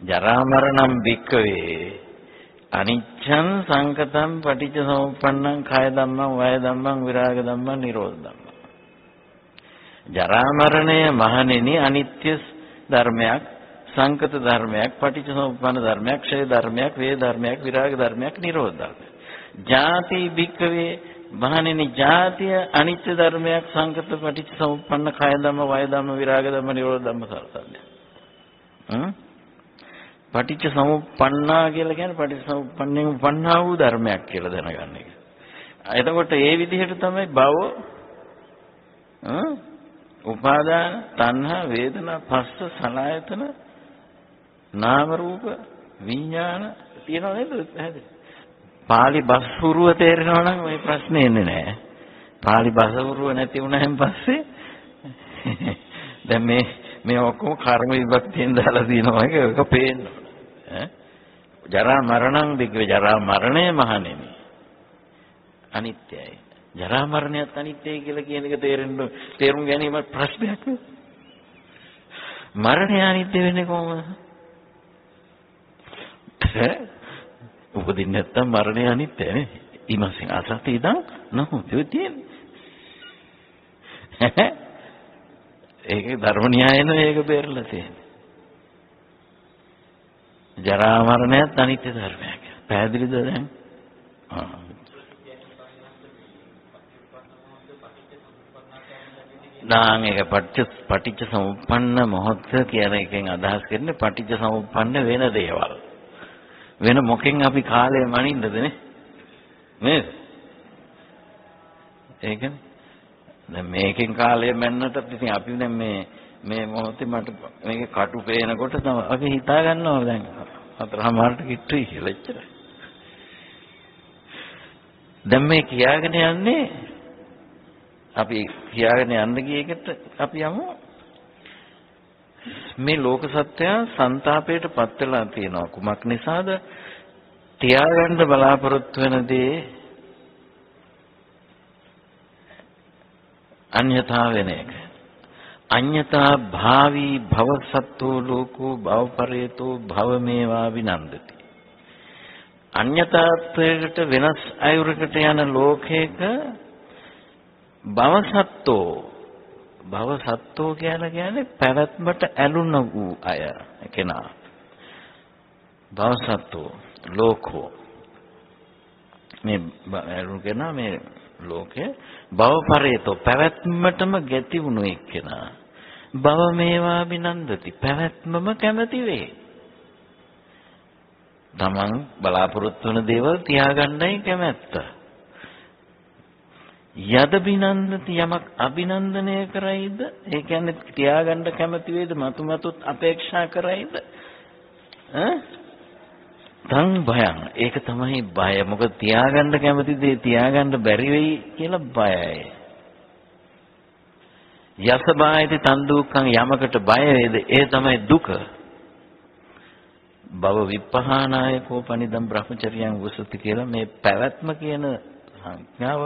ජරා මරණම් වික්කවේ අනිච්ඡං සංකතං පටිච්ච සමුප්පන්නං කය ධම්මං වය ධම්මං විරාග ධම්මං නිරෝධ ධම්මං. ජරා මරණය මහණෙනි අනිත්‍ය ධර්මයක් සංකත ධර්මයක් පටිච්ච සමුප්පන්න ධර්මයක් ක්ෂය ධර්මයක් වේ ධර්මයක් විරාග ධර්මයක් නිරෝධ ධර්මයක්. ජාති භික්කවේ මහණෙනි ජාතිය අනිත්‍ය ධර්මයක් සංකත පටිච්ච සමුප්පන්න කය ධම්ම වය ධම්ම විරාග ධම්ම නිරෝධ ධම්ම සරසල්ය හ්ම්? පටිච්ච සමුප්පන්නා කියලා කියන්නේ පටිච්ච සමුප්පන්නෙන් උපන්නා වූ ධර්මයක් කියලා දැනගන්න එක. එතකොට ඒ විදිහට තමයි භව උපාදාන තණ්හා වේදනා පස්ස සලආයතන නාම රූප විඥාන තියෙනව නේද පැහැදිලි. පාලි බස්හුරුව තේරෙනවා නම් ওই ප්‍රශ්නේ එන්නේ නැහැ. පාලි බස්හුරුව නැති වුණාන් පස්සේ දැන් මේ මේ ඔක්කොම කර්ම විභක්තියෙන් දාලා දිනනවා එක එක පේන්න. ඈ? ජරා මරණං දිග්ව. ජරා මරණය මහණෙනි. අනිත්‍යයි. ජරා මරණයත් අනිත්‍යයි කියලා කියන එක තේරෙන්න තේරුම් ගැනීම ප්‍රශ්නයක් නේ. මරණය අනිත්‍ය වෙන්නේ කොහොමද? උපදින්න නැත්තම් මරණය අනිත්‍යයි නේ. ඊමසින් අසති ඉදන් නහොත් තියෙන්නේ ඒකේ ධර්ම න්‍යායන ඒක බේරලා තියෙන්නේ. ජරා මරණයත් අනිත්‍ය ධර්මයක්. පැහැදිලිද දැන්? ආ. නාන් ඒක පටිච්ච පටිච්ච සමුප්පන්න මොහොත කියන එකෙන් අදහස් කරන්නේ පටිච්ච සමුප්පන්න වෙන දේවල්. වෙන මොකෙන් අපි කාලය මනින්නද නේ? නේද? ඒකනේ. දැන් මේකෙන් කාලය මැන්නට ඉතින් අපි දැන් මේ මේ මොහොතේ මට මේක කටු පේනකොට තමයි අපි හිතා ගන්නවා දැන්. හතරමාරට කිට්ටුයි කියලා එච්චරයි. දැන් මේ කියාගෙන යන්නේ අපි කියාගෙන යන්න ගිය එකට අපි යමු. මේ ලෝක සත්‍යය ਸੰతాපයට පත් වෙලා තියෙනවා කුමක් නිසාද? තියාගන්න බලාපොරොත්තු වෙන දේ අන්‍යතා වෙන එක. අඤ්ඤතා භාවී භවසත්තෝ ලෝකෝ භවපරේතෝ භවමේවා විනන්දති. අඤ්ඤතාත්වයකට වෙනස් අයුරකට යන ලෝකයක භවසත්තෝ භවසත්තෝ කියලා කියන්නේ පැවැත්මට ඇලුන වූ අය කෙනා. භවසත්තෝ ලෝකෝ. මේ ඇලුන කෙනා මේ ලෝකේ භවපරේතෝ පැවැත්මටම ගැති වුණු එක්කෙනා. භව මේවා විනන්දති පැවැත්මම කැමති වේ. තමන් බලාපොරොත්තු වන දේවල් තියාගන්නයි කැමැත්ත. යද බිනන්දති යමක් අභිනන්දනය කරයිද? ඒ කියන්නේ තියාගන්න කැමති වේද? මතු මතුත් අපේක්ෂා කරයිද? ඈ? තං භයං. ඒක තමයි බය. මොකද තියාගන්න කැමති දේ තියාගන්න බැරි වෙයි කියලා බයයි. යස බායති තන් දුක්ඛං යමකට බය වේද? ඒ තමයි දුක. භව විපහානායකෝ පනිදම් බ්‍රහ්මචර්යයන් වසති කියලා මේ පැවැත්ම කියන සංඥාව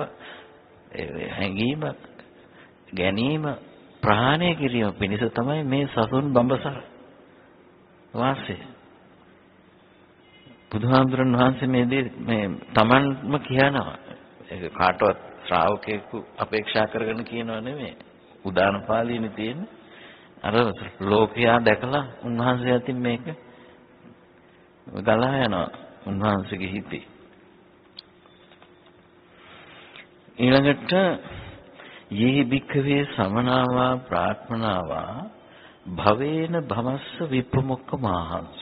හැඟීම ගැනීම ප්‍රහාණය කිරීම පිණිස තමයි මේ සසුන් බඹසර වාසය. බුදුහාමුදුරන් වහන්සේ මේ දේ මේ Tamanම කියනවා. ඒක කාටවත් ශ්‍රාවකයෙකු අපේක්ෂා කරගෙන කියනව නෙමෙයි. උදාන පාළියනේ තියෙන්නේ. අර ලෝකයා දැකලා උන්වහන්සේ අතින් මේක ගලා යනවා. උන්වහන්සේගේ හිතේ. ඊළඟට යෙහි භික්ඛවේ සමනාවා ප්‍රාර්ථනාවා භවේන භවස්ස විප්‍රමුක්ඛ මහංසු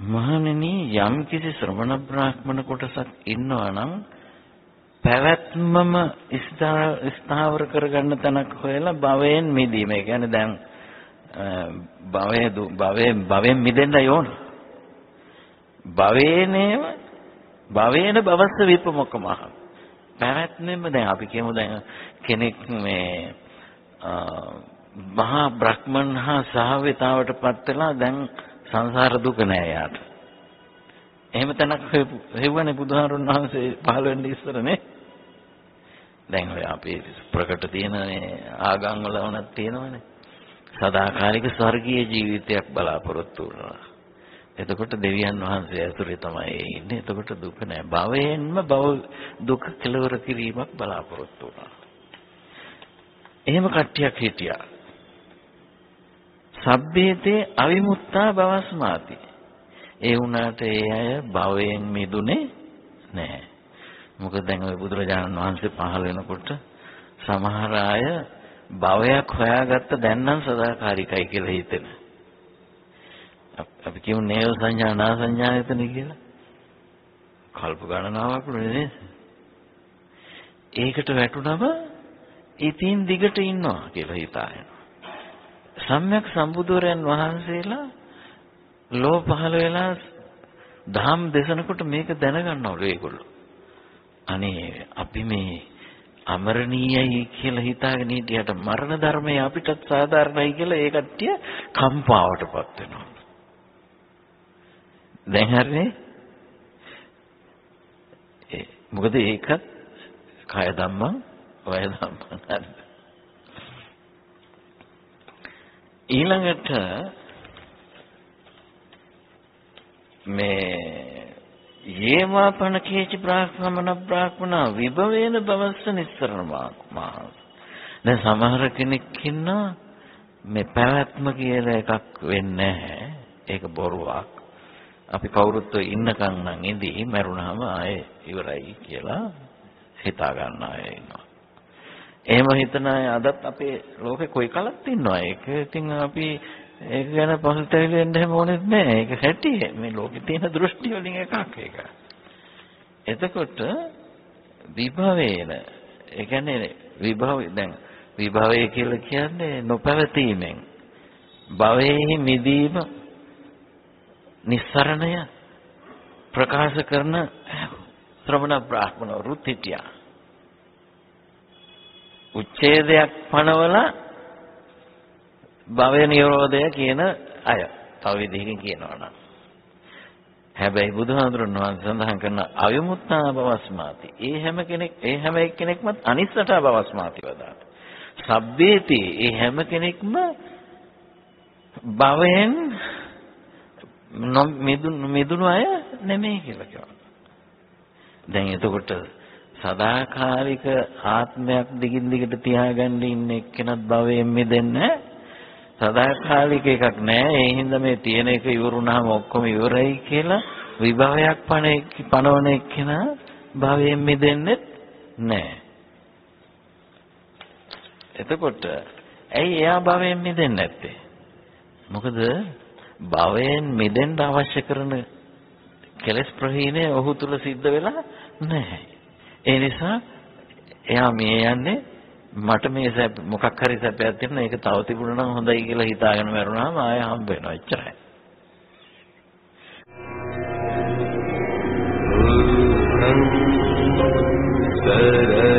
මහණෙනි යම් කිසි ශ්‍රමණ බ්‍රාහ්මණ කොටසක් ඉන්නවා නම් පැවැත්මම ස්ථාවර කරගන්න තැනක් හොයලා භවයෙන් මිදීම. ඒ කියන්නේ දැන් භවයේ භවයෙන් භවයෙන් මිදෙන්න ඕන. භවේනේම භවේන භවස්ස විපමොක්කමහ. පැවැත්මෙම දැන් අපි කියමු දැන් කෙනෙක් මේ මහා බ්‍රහ්මන් හා සහවිතාවටපත් වෙලා දැන් සංසාර දුක නෑ යාට. එහෙම තැනක් හෙව්වනේ බුදුහාරුන් වහන්සේ පහළ වෙන්න ඉස්සරනේ. දැන් ඔය අපේ ප්‍රකට තියෙන ආගම් වල වුණත් තියෙනවනේ. සදාකාලික ස්වර්ගීය ජීවිතයක් බලාපොරොත්තු වෙනවා. එතකොට දෙවියන් වහන්සේ ඇතුලේ තමයි ඉන්නේ. එතකොට දුක නෑ. භවයෙන්ම භව දුක කෙලවර කිරීමක් බලාපොරොත්තු වුණා. එහෙම කට්ටියක් හිටියා. සබ්බේතේ අවිමුත්තා භවස්මාති. ඒ වුණාට ඒ අය භවයෙන් මිදුනේ නැහැ. මොකද දැන් ওই බුදුරජාණන් වහන්සේ පහළ වෙනකොට සමහර අය භවයක් හොයාගත්ත දැන් නම් සදාකාලිකයි කියලා හිතෙන. අපි කියමු නේව සංඥා නා සංඥායතන කියලා. කල්ප ගණනාවක් නෙනේ. ඒකට වැටුනම ඉතින් දිගට ඉන්නවා කියලා හිතාගෙන. සම්්‍යක් සම්බුදුරයන් වහන්සේලා ලෝ පහළ වෙලා ධම් දේශනකොට මේක දැනගන්නවලු ඒගොල්ලෝ. අනේ අපි මේ අමරණීයයි කියලා හිතාගෙන හිටියට මරණ ධර්මය අපිටත් සාධාරණයි කියලා ඒ කට්ටිය කම්පාවටපත් වෙනවා. දැන් හරිනේ මොකද ඒකත් කය ධම්මං වය ධම්මං හරි ඊළඟට මේ යේමාපන කේච බ්‍රාහ්මණ බ්‍රාහ්මණ විභවේන බවස්ස නිස්සරණ මහා. දැන් සමහර කෙනෙක් ඉන්නවා මේ පැවැත්ම කියලා එකක් වෙන්නේ නැහැ. ඒක බොරුවක්. අපි කවුරුත් ඉන්නකම් නම් ඉඳී මරුණාම ආයේ ඉවරයි කියලා හිතා ගන්න අය ඉන්නවා. එහෙම හිතන අය අදත් අපේ ලෝකේ කොයි කලක් ඉන්නවා. ඒක ඉතින් අපි ඒක ගැන පසුතැවිලි වෙන්න හැම ඕනෙත් නෑ. ඒක හැටි මේ ලෝකේ තියෙන දෘෂ්ටි වලින් එකක් ඒක. එතකොට විභවේන ඒ කියන්නේ විභව දැන් විභවය කියලා කියන්නේ නොපැවතීමෙන් භවයේ මිදීම නිස්සරණය ප්‍රකාශ කරන ශ්‍රමණ බ්‍රාහ්මණ රුත්තිටියා උච්ඡේදයක් පනවලා භවය නිරෝධය කියන අය තව විදිහකින් කියනවා නම් හැබැයි බුදුහාමුදුරන් වහන්සේ සඳහන් කරන අවිමුත්තා බවස්මාති. ඒ හැම කෙනෙක් ඒ හැම එක්කෙනෙක්ම අනිස්සට බවස්මාති වදාට. සබ්බේති ඒ හැම කෙනෙක්ම භවයෙන් මිදුණු මිදුණු අය නෙමෙයි කියලා කියනවා. දැන් එතකොට සදාකාලික ආත්මයක් දිගින් දිගට තියාගන්න ඉන්න එක්කෙනත් භවයෙන් මිදෙන්නේ සදාකාලික එකක් නෑ. ඒ හින්දා මේ තියෙන එක ඉවරුනහම ඔක්කොම ඉවරයි කියලා විභවයක් පණ පනවන එක්කෙනා භවයෙන් මිදෙන්නේ නෑ. එතකොට ඇයි එයා භවයෙන් මිදෙන්නේ නැත්තේ? මොකද භවයෙන් මිදෙන්න අවශ්‍ය කරන කෙලස් ප්‍රහීණය ඔහු තුල සිද්ධ වෙලා නැහැ. ඒ නිසා එයා මේ යන්නේ මට මේ සැප මොකක් හරි සැපයක් තියෙනවා ඒක තව තිබුණා නම් හොඳයි කියලා හිතාගෙන මරුණාම ආය හම්බ වෙනවා එච්චරයි. සරණ